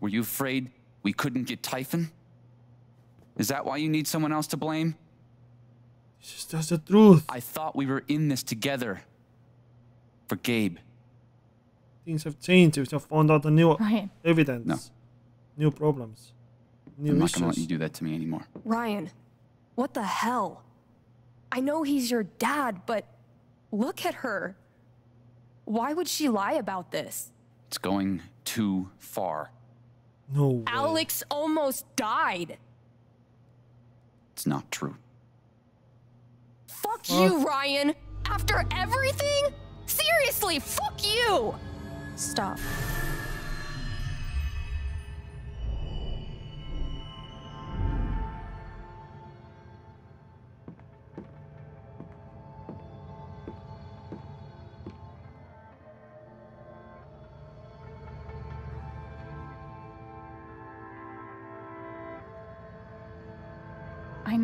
Were you afraid we couldn't get Typhon? Is that why you need someone else to blame? It's just that's the truth. I thought we were in this together. For Gabe. Things have changed. We have found out the new Ryan. evidence. No. New problems. New I'm not gonna let you do that to me anymore. Ryan, what the hell? I know he's your dad, but look at her. Why would she lie about this? It's going too far. No way. Alex almost died. It's not true. Fuck you, Ryan. After everything? Seriously, fuck you. Stop.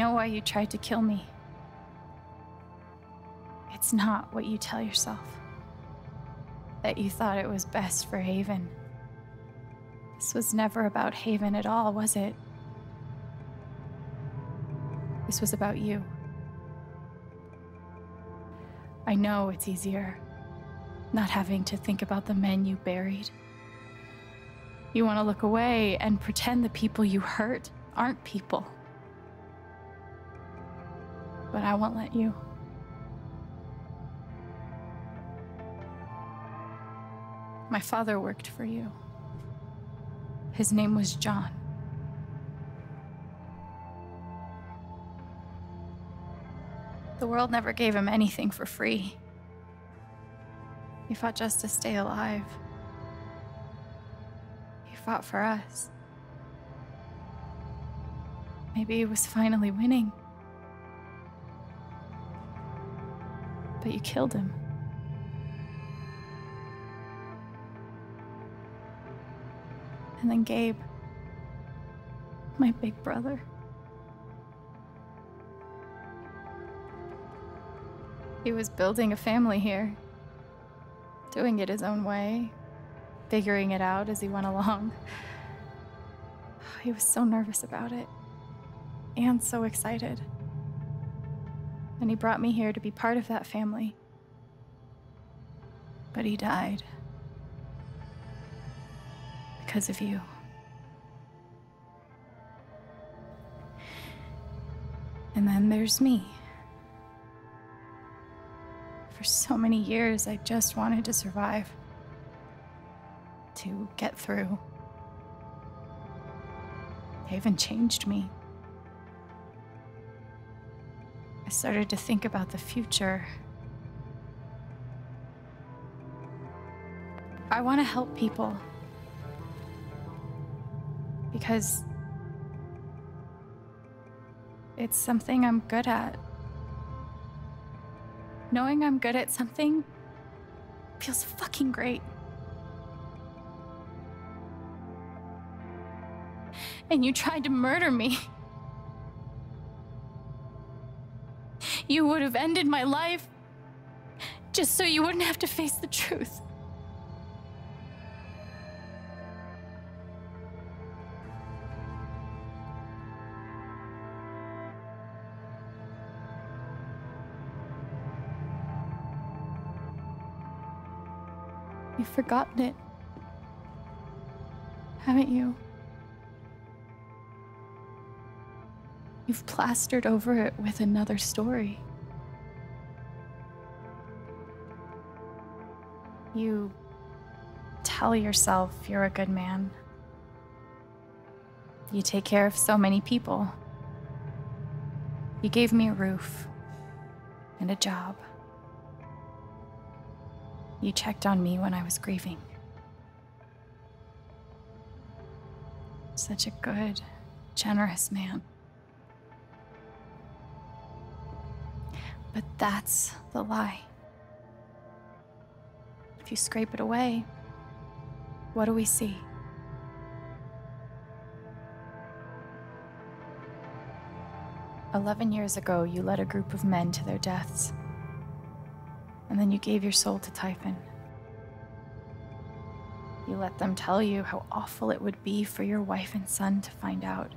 Know why you tried to kill me. It's not what you tell yourself. That you thought it was best for Haven. This was never about Haven at all, was it? This was about you. I know it's easier not having to think about the men you buried. You want to look away and pretend the people you hurt aren't people. But I won't let you. My father worked for you. His name was John. The world never gave him anything for free. He fought just to stay alive. He fought for us. Maybe he was finally winning. But you killed him. And then Gabe, my big brother. He was building a family here, doing it his own way, figuring it out as he went along. He was so nervous about it, and so excited. And he brought me here to be part of that family. But he died. Because of you. And then there's me. For so many years, I just wanted to survive. to get through. Haven changed me. I started to think about the future. I want to help people. Because it's something I'm good at. Knowing I'm good at something feels fucking great. And you tried to murder me. You would have ended my life just so you wouldn't have to face the truth. You've forgotten it. Haven't you? You've plastered over it with another story. You tell yourself you're a good man. You take care of so many people. You gave me a roof and a job. You checked on me when I was grieving. Such a good, generous man. But that's the lie. If you scrape it away, what do we see? Eleven years ago, you led a group of men to their deaths. And then you gave your soul to Typhon. You let them tell you how awful it would be for your wife and son to find out.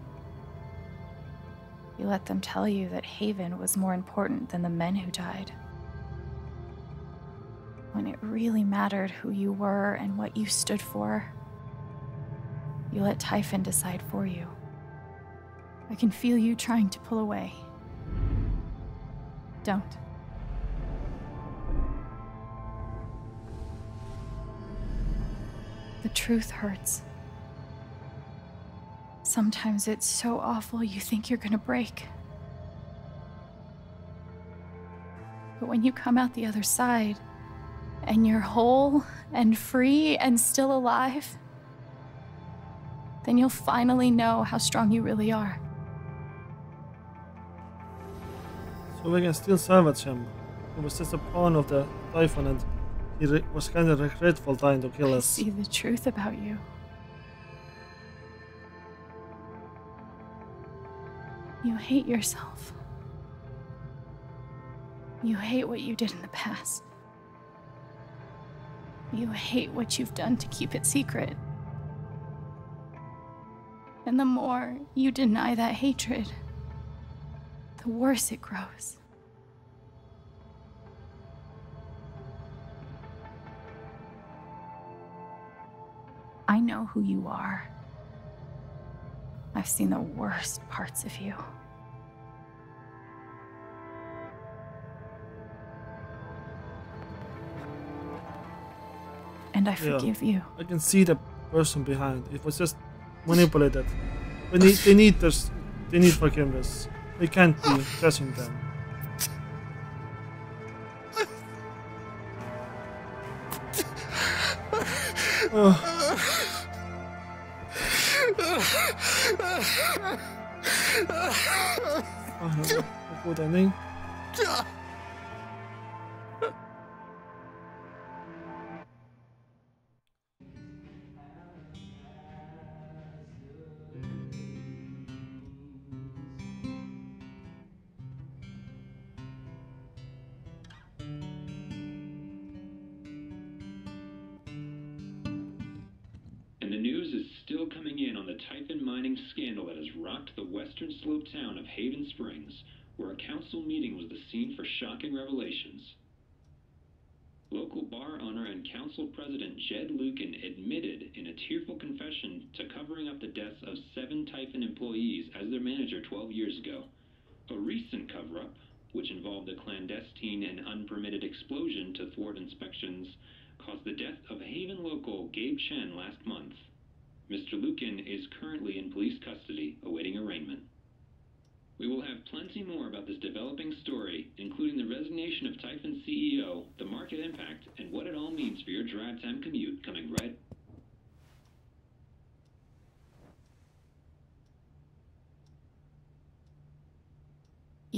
You let them tell you that Haven was more important than the men who died. When it really mattered who you were and what you stood for, you let Typhon decide for you. I can feel you trying to pull away. Don't. The truth hurts. Sometimes it's so awful you think you're gonna break. But when you come out the other side, and you're whole and free and still alive, then you'll finally know how strong you really are. So we can still salvage him. He was just a pawn of the Typhon and he was kind of regretful trying to kill I us. see the truth about you. You hate yourself. You hate what you did in the past. You hate what you've done to keep it secret. And the more you deny that hatred, the worse it grows. I know who you are. I've seen the worst parts of you. And I Yeah. forgive you. I can see the person behind. It was just manipulated. They need, they need this. They need forgiveness. We can't be judging them. Oh. Puta, nem.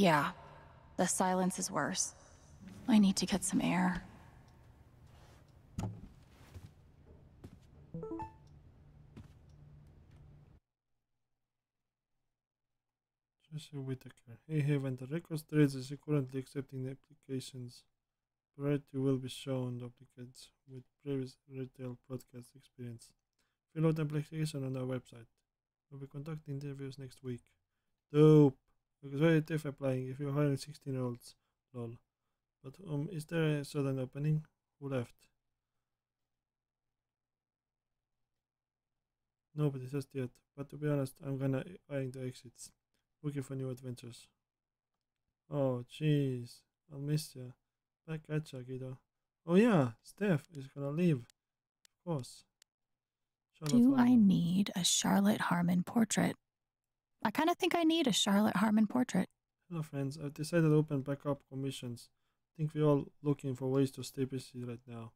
Yeah, the silence is worse. I need to get some air. Jesse Whittaker. Hey Haven, the records trades is currently accepting applications. Priority will be shown applicants with previous retail broadcast experience. Fill out the application on our website. We'll be conducting interviews next week. Dope! Because very tough applying if you're hiring 16 year olds. Lol. But um, is there a sudden opening? Who left? Nobody just yet, but to be honest, I'm gonna eyeing the exits. Looking for new adventures. Oh, jeez. I'll miss you. Back at ya, kiddo. Oh yeah, Steph is gonna leave. Of course. Charlotte Do I need a Charlotte Harmon portrait? I kind of think I need a Charlotte Harmon portrait. Hello friends, I've decided to open back up commissions. I think we're all looking for ways to stay busy right now.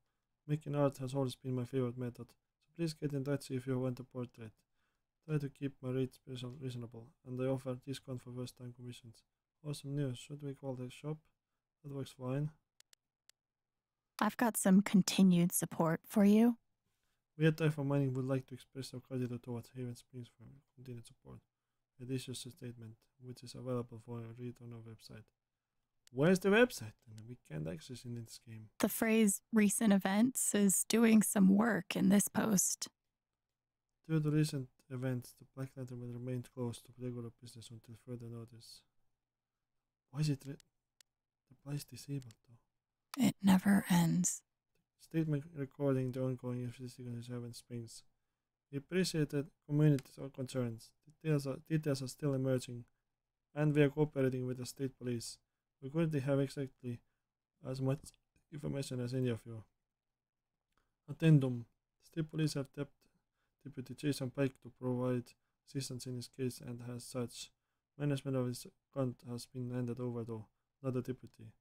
Making art has always been my favorite method, so please get in touch if you want a portrait. Try to keep my rates reasonable, and I offer discount for first time commissions. Awesome news, should we call the shop? That works fine. I've got some continued support for you. We at Typhon Mining would like to express our gratitude towards Haven Springs for continued support. It issues a statement, which is available for a read on our website. Where's the website? And we can't access in this game. The phrase recent events is doing some work in this post. Due to recent events, the Black Lantern will remain closed to regular business until further notice. Why is it re- the place disabled though? It never ends. Statement recording the ongoing investigation in Seven Springs. We appreciate that communities are concerns. Details are, details are still emerging, and we are cooperating with the state police. We currently have exactly as much information as any of you. Addendum. State police have tapped Deputy Jason Pike to provide assistance in his case, and as such, management of his account has been handed over to another deputy.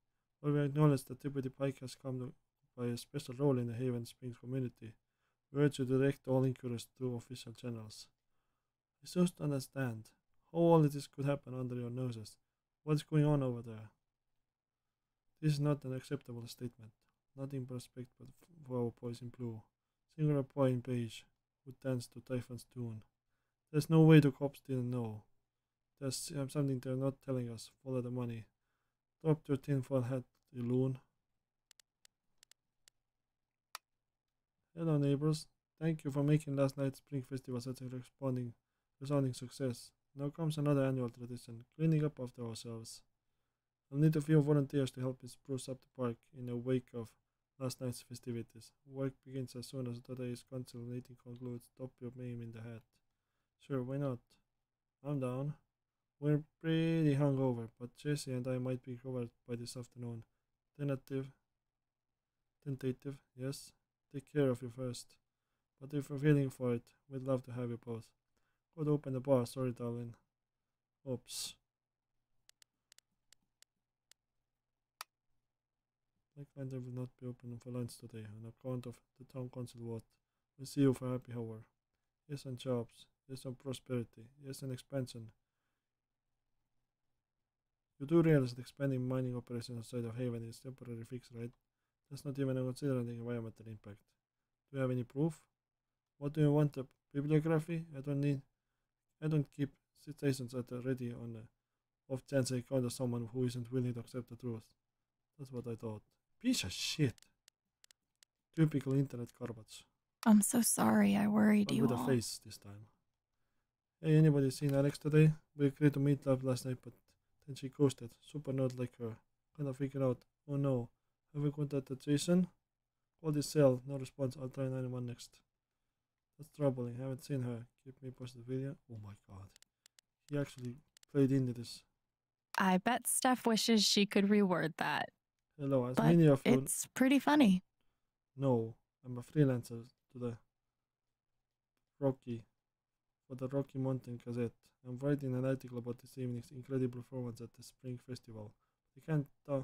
While we acknowledge that Deputy Pike has come to by a special role in the Haven Springs community, we urge to direct all inquiries through official channels. I just understand how all this could happen under your noses. What's going on over there? This is not an acceptable statement. Nothing but respect but for our boys in blue. Singular in beige who danced to Typhon's tune. There's no way the cops didn't know. There's something they're not telling us. Follow the money. Drop your tinfoil hat, you loon. Hello, neighbors. Thank you for making last night's Spring Festival such a responding, resounding success. Now comes another annual tradition, cleaning up after ourselves. We'll need a few volunteers to help us spruce up the park in the wake of last night's festivities. Work begins as soon as today's council meeting concludes. Top your name in the hat. Sure, why not? I'm down. We're pretty hungover, but Jesse and I might be covered by this afternoon. Tentative. Tentative, yes. Take care of you first. But if you're feeling for it, we'd love to have you both. Go to open the bar, sorry darling. Oops. Black Lantern will not be open for lunch today on account of the town council vote. We'll see you for happy hour. Yes on jobs, yes on prosperity, yes on expansion. You do realize that expanding mining operations outside of Haven is temporary fix, right? That's not even considering the environmental impact. Do you have any proof? What do you want? A bibliography? I don't need. I don't keep citations at the ready on the off chance I encounter someone who isn't willing to accept the truth. That's what I thought. Piece of shit. Typical internet garbage. I'm so sorry I worried But you with all. a face this time. Hey, anybody seen Alex today? We agreed to meet up last night, but then she ghosted. Super nerd like her. Kinda figure out. Oh no. Have we contacted Jason? Call this cell. No response. I'll try 91 next. That's troubling. Haven't seen her. Keep me posted the video. Oh my god. He actually played into this. I bet Steph wishes she could reword that. Hello, as But many of you it's pretty funny. No, I'm a freelancer to the Rocky for the Rocky Mountain Gazette. I'm writing an article about this evening's incredible performance at the Spring Festival. I can't, uh,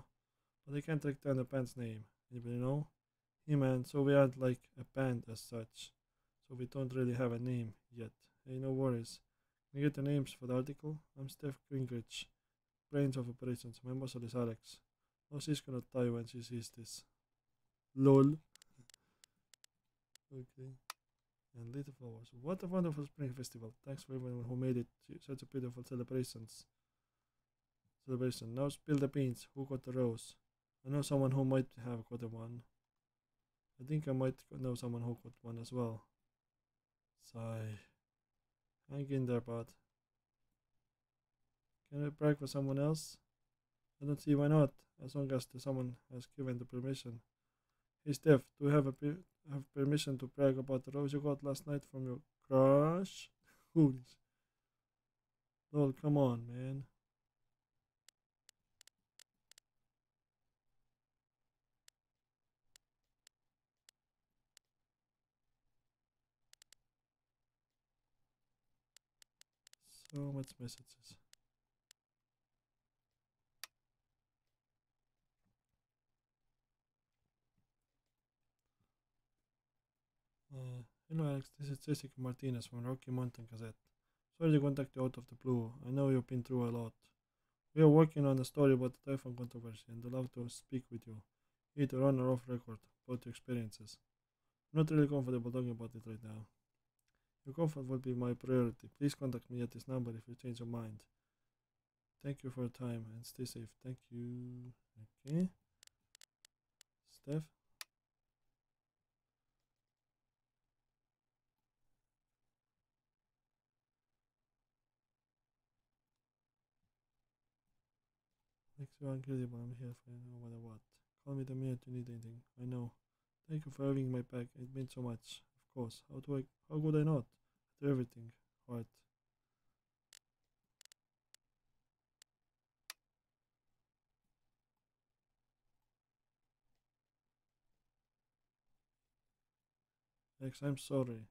but I can't down the band's name. Anybody know? Hey man, so we aren't like a band as such, so we don't really have a name yet. Hey, no worries. Can I get the names for the article? I'm Steph Gingrich, brains of operations. My muscle is Alex. Oh, she's gonna die when she sees this. LOL. okay. And little flowers. What a wonderful spring festival. Thanks for everyone who made it such a beautiful celebrations. Celebration. Now spill the beans. Who got the rose? I know someone who might have a one. I think I might know someone who got one as well. Sigh. Hang in there, bud. Can I brag for someone else? I don't see why not, as long as the someone has given the permission. Hey Steph, do you have a per- have permission to brag about the rose you got last night from your crush? Holy Lol, come on, man. So much messages. Uh, hello Alex, this is Jessica Martinez from Rocky Mountain Gazette. Sorry to contact you out of the blue. I know you've been through a lot. We are working on a story about the Typhon controversy and I'd love to speak with you, either on or off record, about your experiences. I'm not really comfortable talking about it right now. Your comfort will be my priority. Please contact me at this number if you change your mind. Thank you for your time and stay safe. Thank you. Okay. Steph? Makes you incredible. I'm here for you no matter what. Call me the minute you need anything. I know. Thank you for having my back. It meant so much. Course. How do I? How could I not? Do everything. Right. Alex, I'm sorry.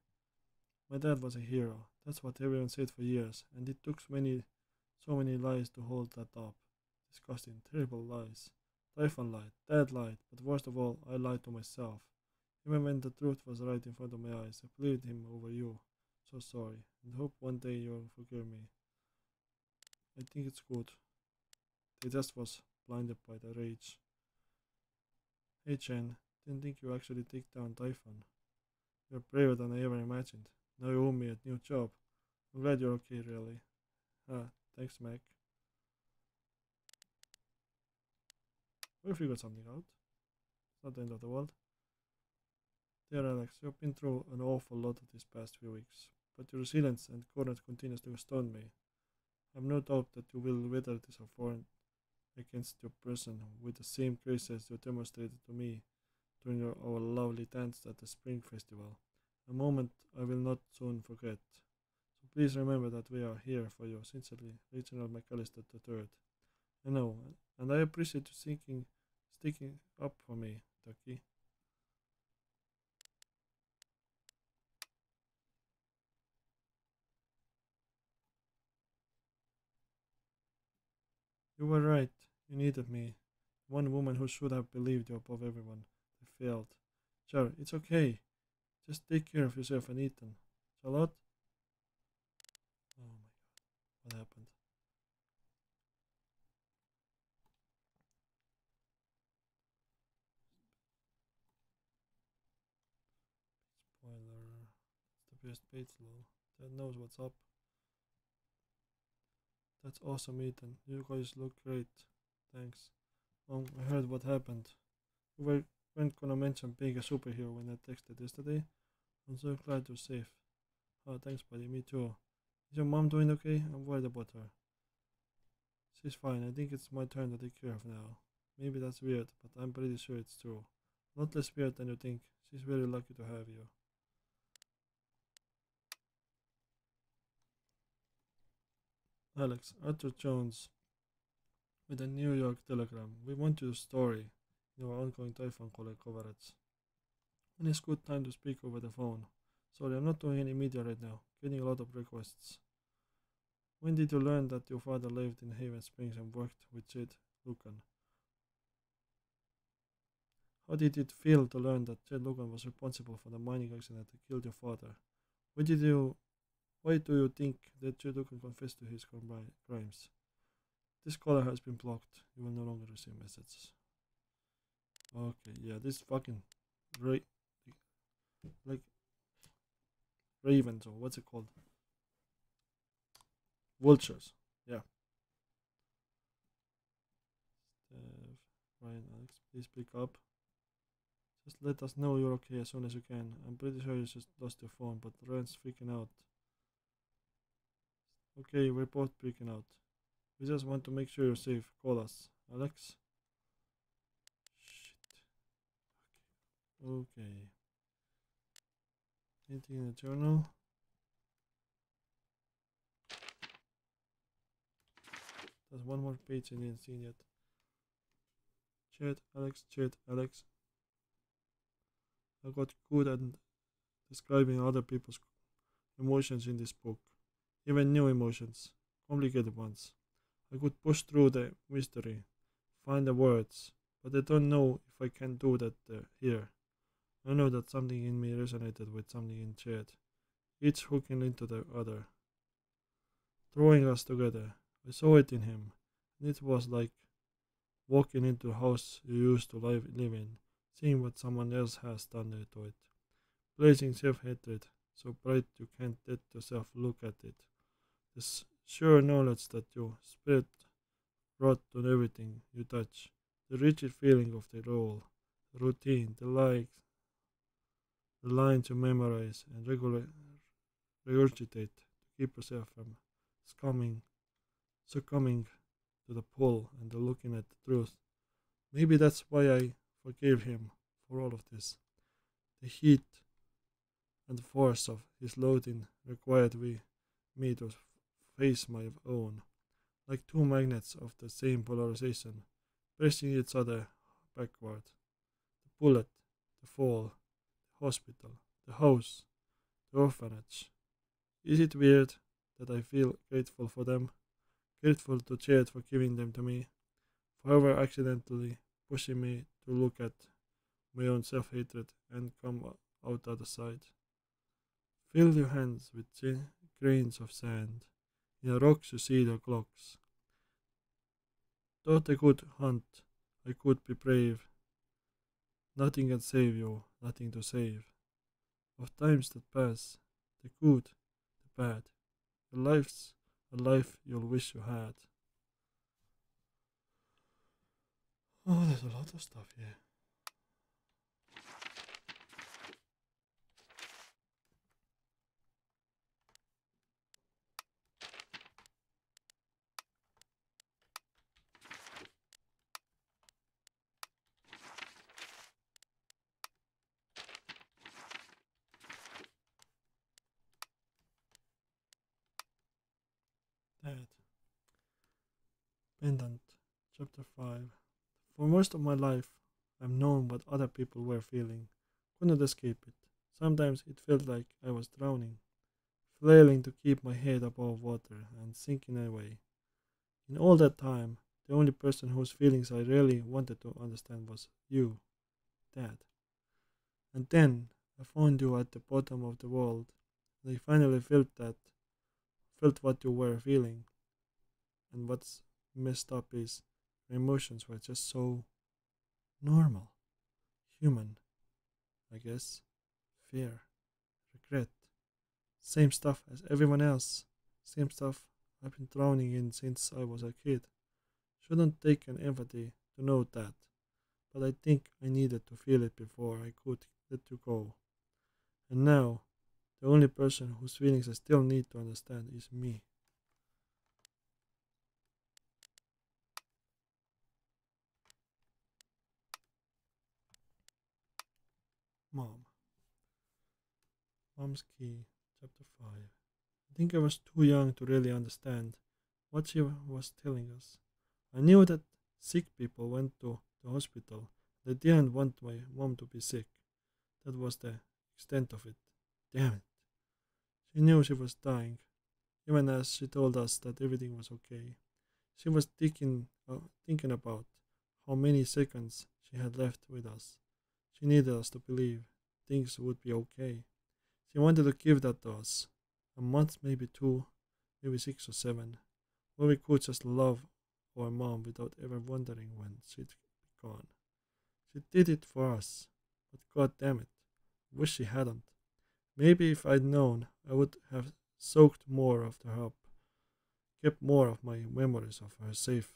My dad was a hero. That's what everyone said for years, and it took so many, so many lies to hold that up. Disgusting, terrible lies. Typhon lied, Dad lied, but worst of all, I lied to myself. Even when the truth was right in front of my eyes, I believed him over you. So sorry, and hope one day you'll forgive me. I think it's good. They just was blinded by the rage. Hey Chen, didn't think you actually take down Typhon. You're braver than I ever imagined. Now you owe me a new job. I'm glad you're okay, really. Ah, thanks, Mac. We figured something out. It's not the end of the world. Alex, you've been through an awful lot of these past few weeks, but your resilience and courage continues to astound me. I have no doubt that you will weather this affront against your person with the same grace as you demonstrated to me during your, our lovely dance at the Spring Festival. A moment I will not soon forget. So please remember that we are here for you. Sincerely, Reginald McAllister III. I know, and I appreciate you thinking, sticking up for me, Duckie. You were right. You needed me. One woman who should have believed you above everyone. I failed. Sure, it's okay. Just take care of yourself and Ethan. Charlotte? Oh my god. What happened? Spoiler. It's the best Bates lol. Dad knows what's up. That's awesome, Ethan. You guys look great. Thanks. Um, I heard what happened. We were, weren't gonna mention being a superhero when I texted yesterday. I'm so glad you're safe. Oh, thanks, buddy. Me too. Is your mom doing okay? I'm worried about her. She's fine. I think it's my turn to take care of now. Maybe that's weird, but I'm pretty sure it's true. Not less weird than you think. She's very lucky to have you. Alex, Arthur Jones with the New York Telegram. We want your story in our ongoing Typhon Collar coverage. When is good time to speak over the phone? Sorry, I'm not doing any media right now. Getting a lot of requests. When did you learn that your father lived in Haven Springs and worked with Jed Lucan? How did it feel to learn that Jed Lucan was responsible for the mining accident that killed your father? Why did you why do you think that Jed Lucan confessed to his crimes? This caller has been blocked. You will no longer receive messages. Okay, yeah, this fucking ra- like ravens or what's it called? Vultures. Yeah. Steph, Ryan, Alex, please pick up. Just let us know you're okay as soon as you can. I'm pretty sure you just lost your phone, but Ryan's freaking out. Okay, we're both freaking out. We just want to make sure you're safe. Call us. Alex? Shit. Okay. Anything in the journal? There's one more page I didn't see yet. Chat, Alex, chat, Alex. I got good at describing other people's emotions in this book, even new emotions, complicated ones. I could push through the mystery, find the words, but I don't know if I can do that uh, here. I know that something in me resonated with something in Jed, each hooking into the other, drawing us together. I saw it in him, and it was like walking into a house you used to live, live in, seeing what someone else has done to it, blazing self-hatred so bright you can't let yourself look at it. The s- sure knowledge that you spread rot on everything you touch, the rigid feeling of the role, the routine, the likes, the line to memorize and regurgitate to keep yourself from succumbing, succumbing to the pull and the looking at the truth. Maybe that's why I forgave him for all of this. The heat and force of his loathing required we, me to face my own, like two magnets of the same polarization, pressing each other backward. The bullet, the fall, the hospital, the house, the orphanage. Is it weird that I feel grateful for them? Grateful to Jed for giving them to me, forever accidentally pushing me to look at my own self hatred and come out the other side. Fill your hands with grains of sand. The you see the clocks. Thought I could hunt, I could be brave. Nothing can save you, nothing to save. Of times that pass, the good, the bad, your life's a life you'll wish you had. Oh, there's a lot of stuff here. That. Pendant, Chapter 5. For most of my life, I've known what other people were feeling, couldn't escape it. Sometimes it felt like I was drowning, flailing to keep my head above water and sinking away. In all that time, the only person whose feelings I really wanted to understand was you, Dad. And then I found you at the bottom of the world, and I finally felt that, felt what you were feeling. And what's messed up is emotions were just so normal, human, I guess. Fear, regret, same stuff as everyone else, same stuff I've been drowning in since I was a kid. Shouldn't take an empathy to know that, but I think I needed to feel it before I could let you go. And now, the only person whose feelings I still need to understand is me. Mom. Mom's Key, Chapter 5. I think I was too young to really understand what she was telling us. I knew that sick people went to the hospital. They didn't want my mom to be sick. That was the extent of it. Damn it. She knew she was dying, even as she told us that everything was okay. She was thinking, uh, thinking about how many seconds she had left with us. She needed us to believe things would be okay. She wanted to give that to us. A month, maybe two, maybe six or seven, where we could just love our mom without ever wondering when she'd be gone. She did it for us, but god damn it, wish she hadn't. Maybe if I'd known, I would have soaked more of her up, kept more of my memories of her safe.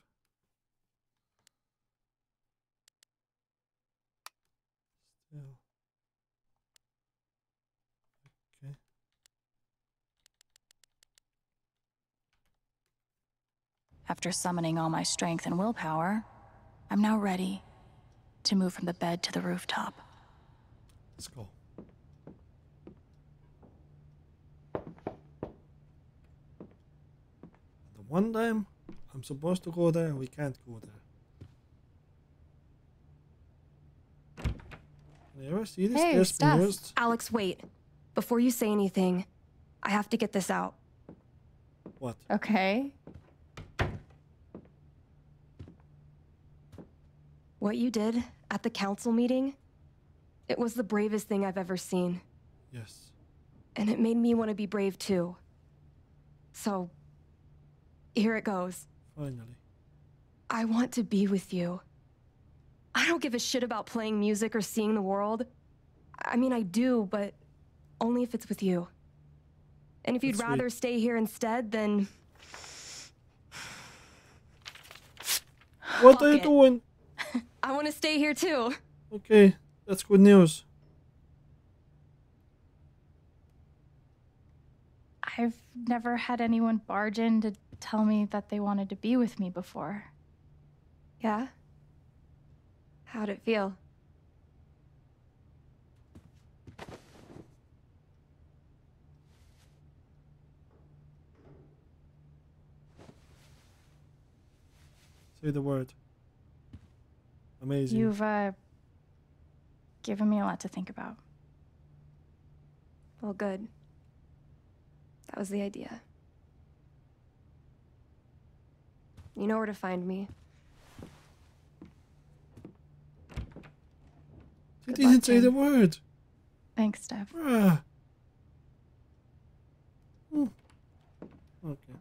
Okay. After summoning all my strength and willpower, I'm now ready to move from the bed to the rooftop. Let's go. The one time I'm supposed to go there, and we can't go there. Can you ever see this Hey, stairs Steph. used? Alex, wait. Before you say anything, I have to get this out. What? Okay. What you did at the council meeting, it was the bravest thing I've ever seen. Yes. And it made me want to be brave too. So, here it goes. Finally. I want to be with you. I don't give a shit about playing music or seeing the world. I mean, I do, but only if it's with you. And if you'd That's sweet. rather stay here instead, then What are you it. doing? I want to stay here too. Okay, that's good news. I've never had anyone barge in to tell me that they wanted to be with me before. Yeah? How'd it feel? Say the word. Amazing. You've uh, given me a lot to think about. Well, good. That was the idea. You know where to find me. Good didn't luck, say the word. Thanks, Steph. Ah. Hmm. Okay.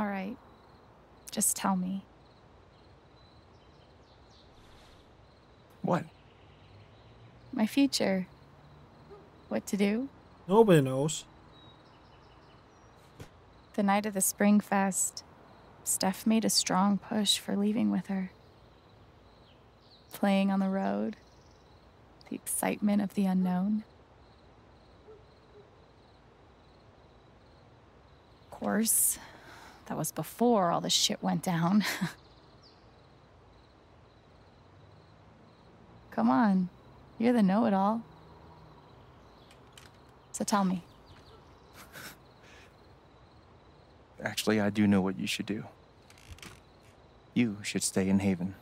All right. Just tell me. What? My future. What to do? Nobody knows. The night of the Spring Fest, Steph made a strong push for leaving with her. Playing on the road, the excitement of the unknown. Of course, that was before all the shit went down. Come on, you're the know it all. So tell me. Actually, I do know what you should do. You should stay in Haven.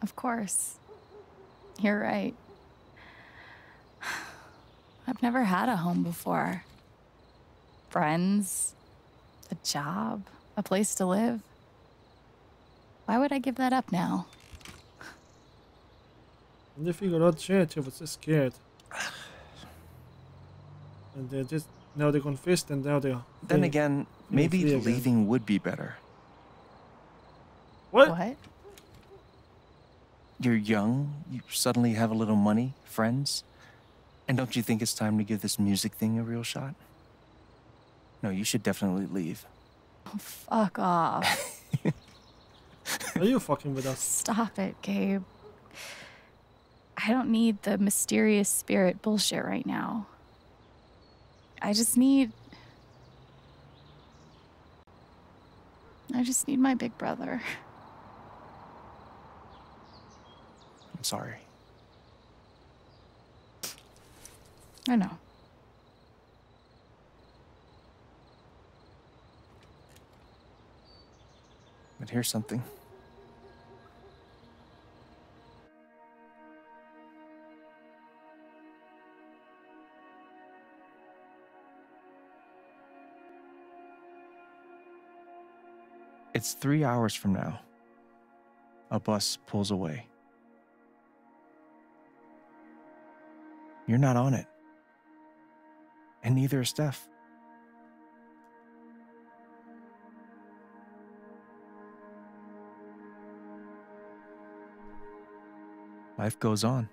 Of course. You're right. I've never had a home before. Friends, a job, a place to live. Why would I give that up now? And they figured out shit, she was just scared. And they just now they confessed and now they Then they- again, maybe free again. leaving would be better. What? What? You're young, you suddenly have a little money, friends. And don't you think it's time to give this music thing a real shot? No, you should definitely leave. Oh, fuck off. Are you fucking with us? Stop it, Gabe. I don't need the mysterious spirit bullshit right now. I just need. I just need my big brother. I'm sorry. I know. But here's something. It's three hours from now. A bus pulls away. You're not on it. And neither is Steph. Life goes on.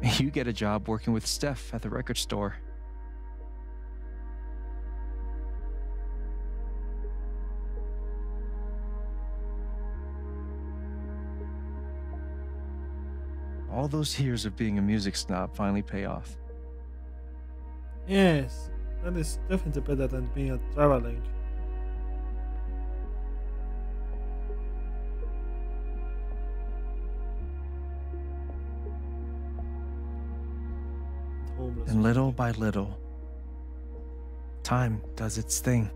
You get a job working with Steph at the record store. All those years of being a music snob finally pay off. Yes, that is definitely better than being a traveling. And little by little, time does its thing.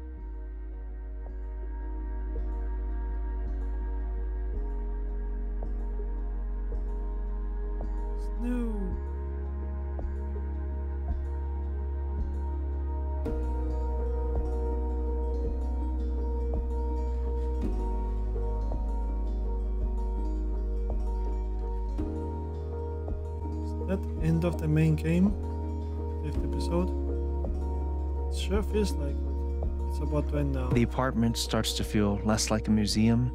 Apartment starts to feel less like a museum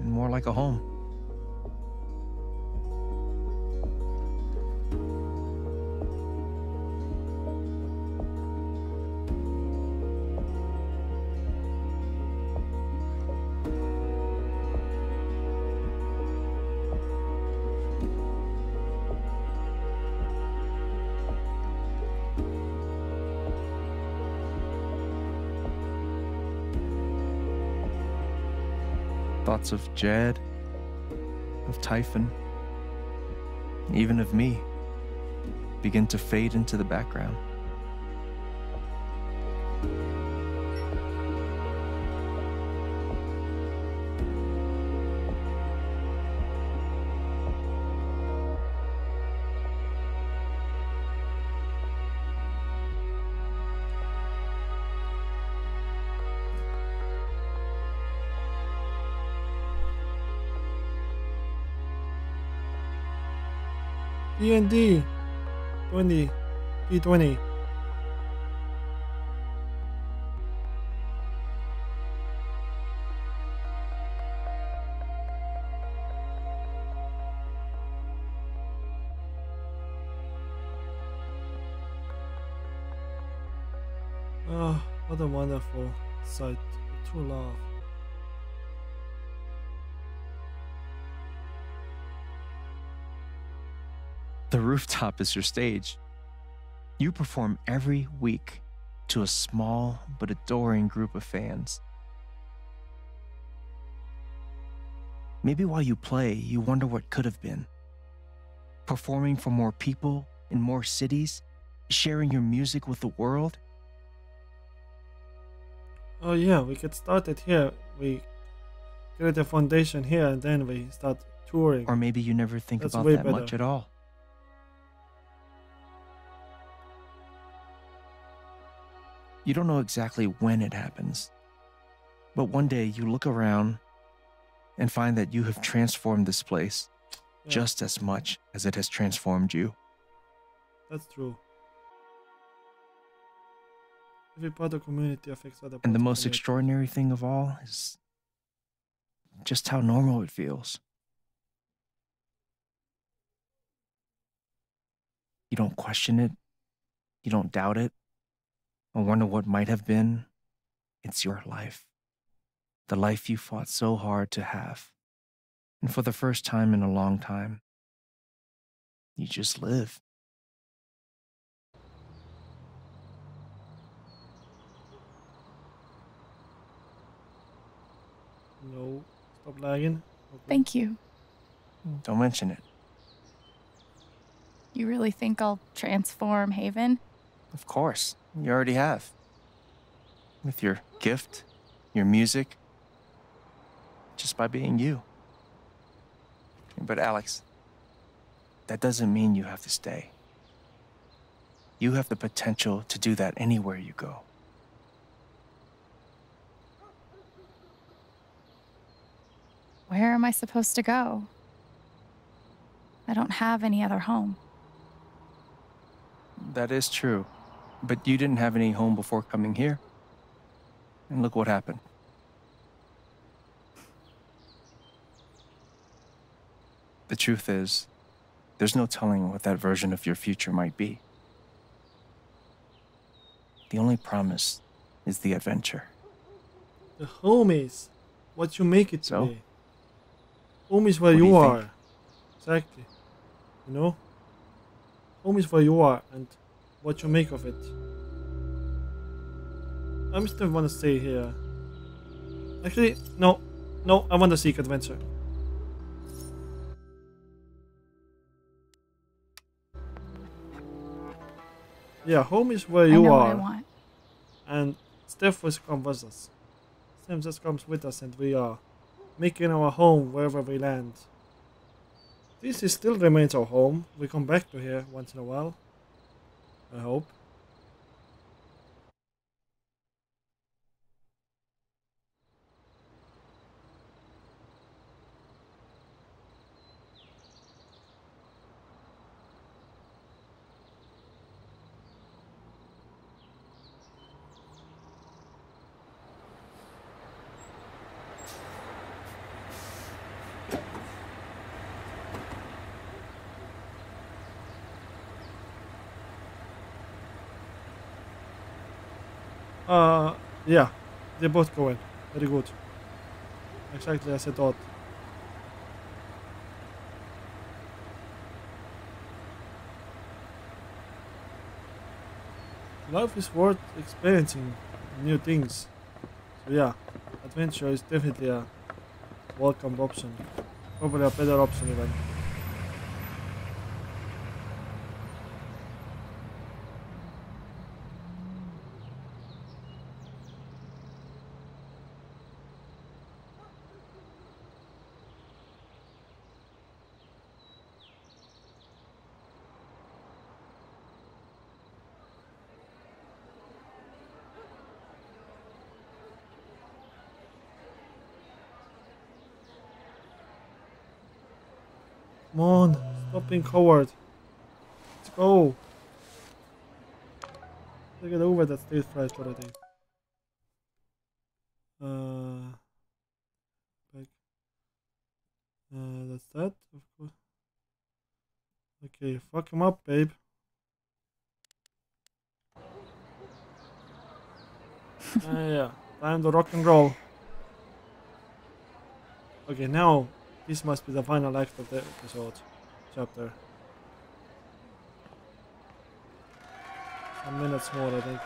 and more like a home. Thoughts of Jed, of Typhon, even of me begin to fade into the background. D20 Ah, what a wonderful sight. True love. The rooftop is your stage. You perform every week to a small but adoring group of fans. Maybe while you play, you wonder what could have been. Performing for more people in more cities, sharing your music with the world. Oh yeah, we get started here. We create a foundation here and then we start touring. Or maybe you never think That's about that better. much at all. You don't know exactly when it happens, but one day you look around and find that you have transformed this place Yeah. just as much as it has transformed you. That's true. Every part of community affects other And the most extraordinary thing of all is just how normal it feels. You don't question it, you don't doubt it, or wonder what might have been. It's your life. the life you fought so hard to have. And for the first time in a long time, you just live. No, stop lagging. Okay. Thank you. Don't mention it. You really think I'll transform Haven? Of course, you already have. With your gift, your music, just by being you. But Alex, that doesn't mean you have to stay. You have the potential to do that anywhere you go. Where am I supposed to go? I don't have any other home. That is true. But you didn't have any home before coming here. And look what happened. The truth is, there's no telling what that version of your future might be. The only promise is the adventure. The home is what you make it to So? be. Home is where you, you are. Exactly. You know? Home is where you are and what you make of it. I'm still want to stay here. Actually, no. No, I want to seek adventure. Yeah, home is where I you are. what I want. And Steph will come with us. Steph just comes with us and we are making our home wherever we land. This is still remains our home. We come back to here once in a while. I hope. Uh, yeah, they both go in. Very good. Exactly as I thought. Life is worth experiencing new things. So yeah, adventure is definitely a welcome option. Probably a better option even. Come on, being coward. Let's go. Let's get over that stage fright already. Uh, back. Uh, that's that, of course. Okay, fuck him up, babe. uh, yeah, time to rock and roll. Okay, now this must be the final act of the episode, chapter. Some minutes more, I think.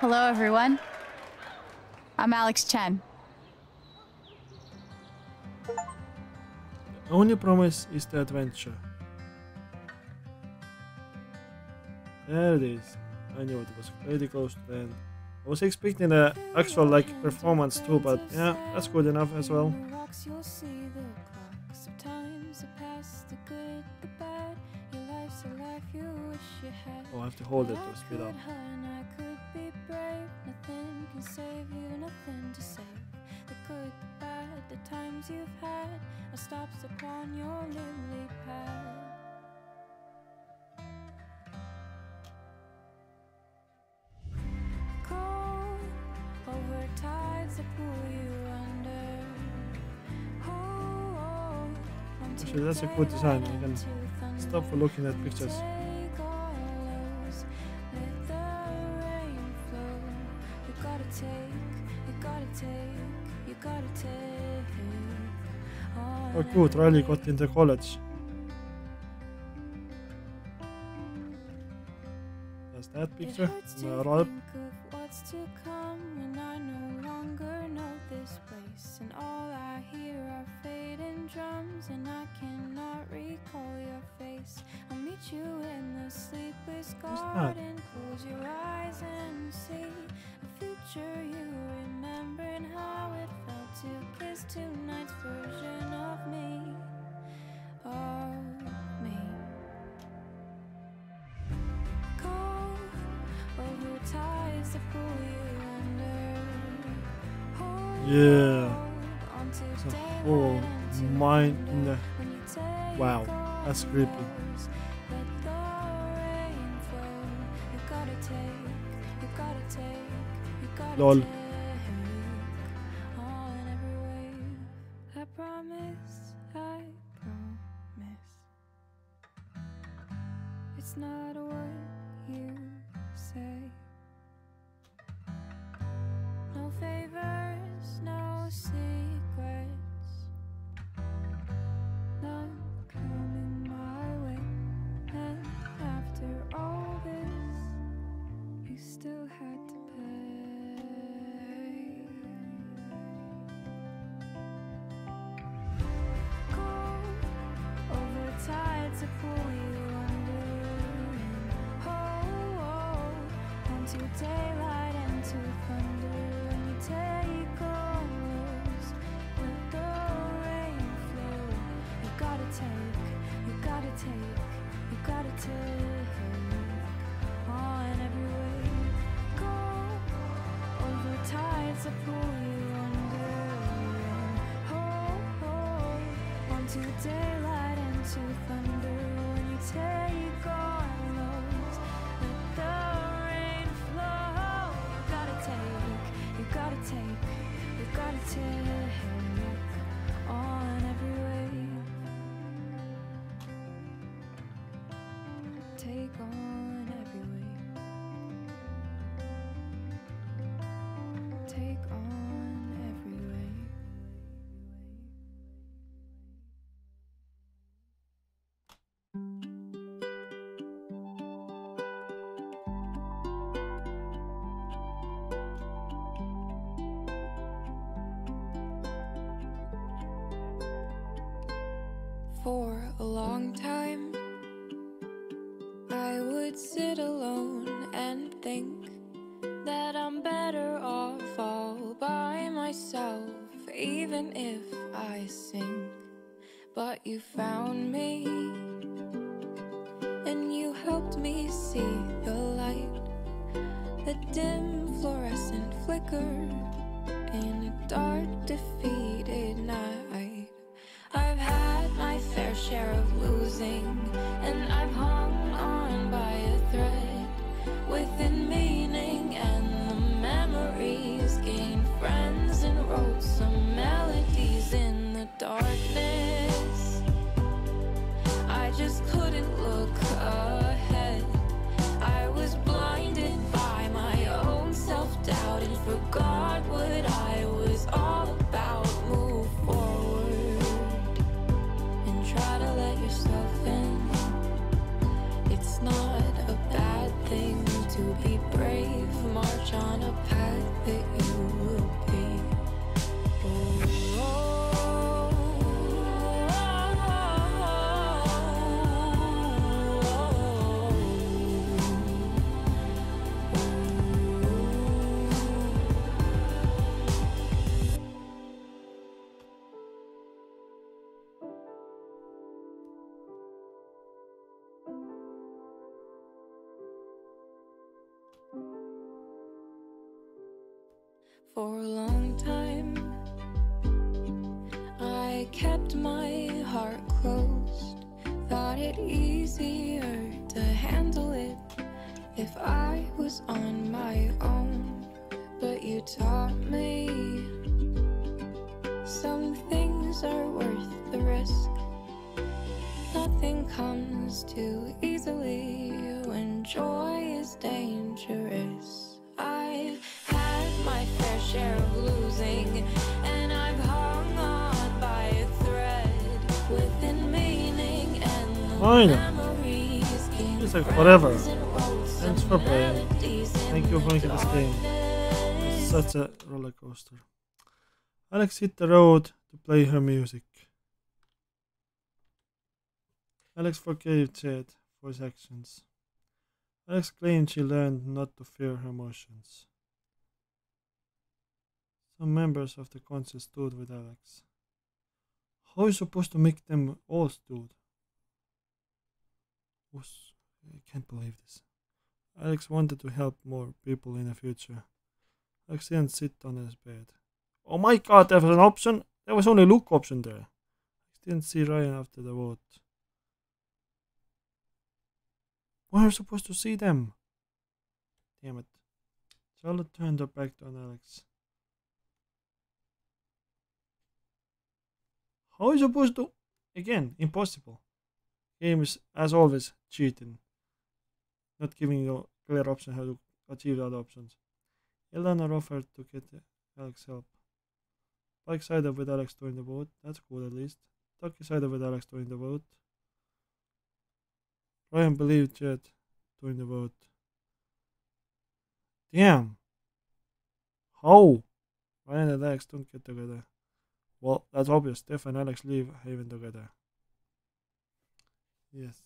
Hello, everyone. I'm Alex Chen. The only promise is the adventure. There it is. I knew it was pretty close to the end. I was expecting the actual like performance too, but yeah, that's good enough as well. rocks, you'll see the clocks of times that pass, the good, the bad. Your life's you wish. Oh, I have to hold it to speed up the times you've had Are stops upon your lily pad oh, oh, oh, Actually, that's a good design. I can stop for looking at pictures. good, really got into college. That's that picture, uh, Rob. and all I hear are fading drums, and I cannot recall your face. I'll meet you in the sleepless garden. Close your eyes and see a future you remembering how it felt to kiss tonight's version of me, of me. Over ties to pull you under. Yeah. It's a whole mind in the. Wow, that's creepy. LOL. I just couldn't look. easier to handle it if I was on my own. But you taught me some things are worth the risk. Nothing comes too easily when joy is dangerous. I've had my fair share of gain It's like roads Thanks for playing. Thank you for making this game. It's such a roller coaster. Alex hit the road to play her music. Alex forgave Jed for his actions. Alex claimed she learned not to fear her emotions. Some members of the council stood with Alex. How are you supposed to make them all stood? I can't believe this. Alex wanted to help more people in the future. Alex didn't sit on his bed. Oh my god, there was an option? There was only look option there. Alex didn't see Ryan after the vote. We are you supposed to see them. Damn it. Charlotte turned her back on Alex. How are you supposed to? Again, impossible. Game is, as always, cheating. Not giving you clear option how to achieve the other options. Eleanor offered to get Alex help. Pike sided with Alex during the vote. That's cool at least. Duckie sided with Alex during the vote. Ryan believed Jed during the vote. Damn. How? Ryan and Alex don't get together. Well, that's obvious. Steph and Alex leave Haven together. Yes.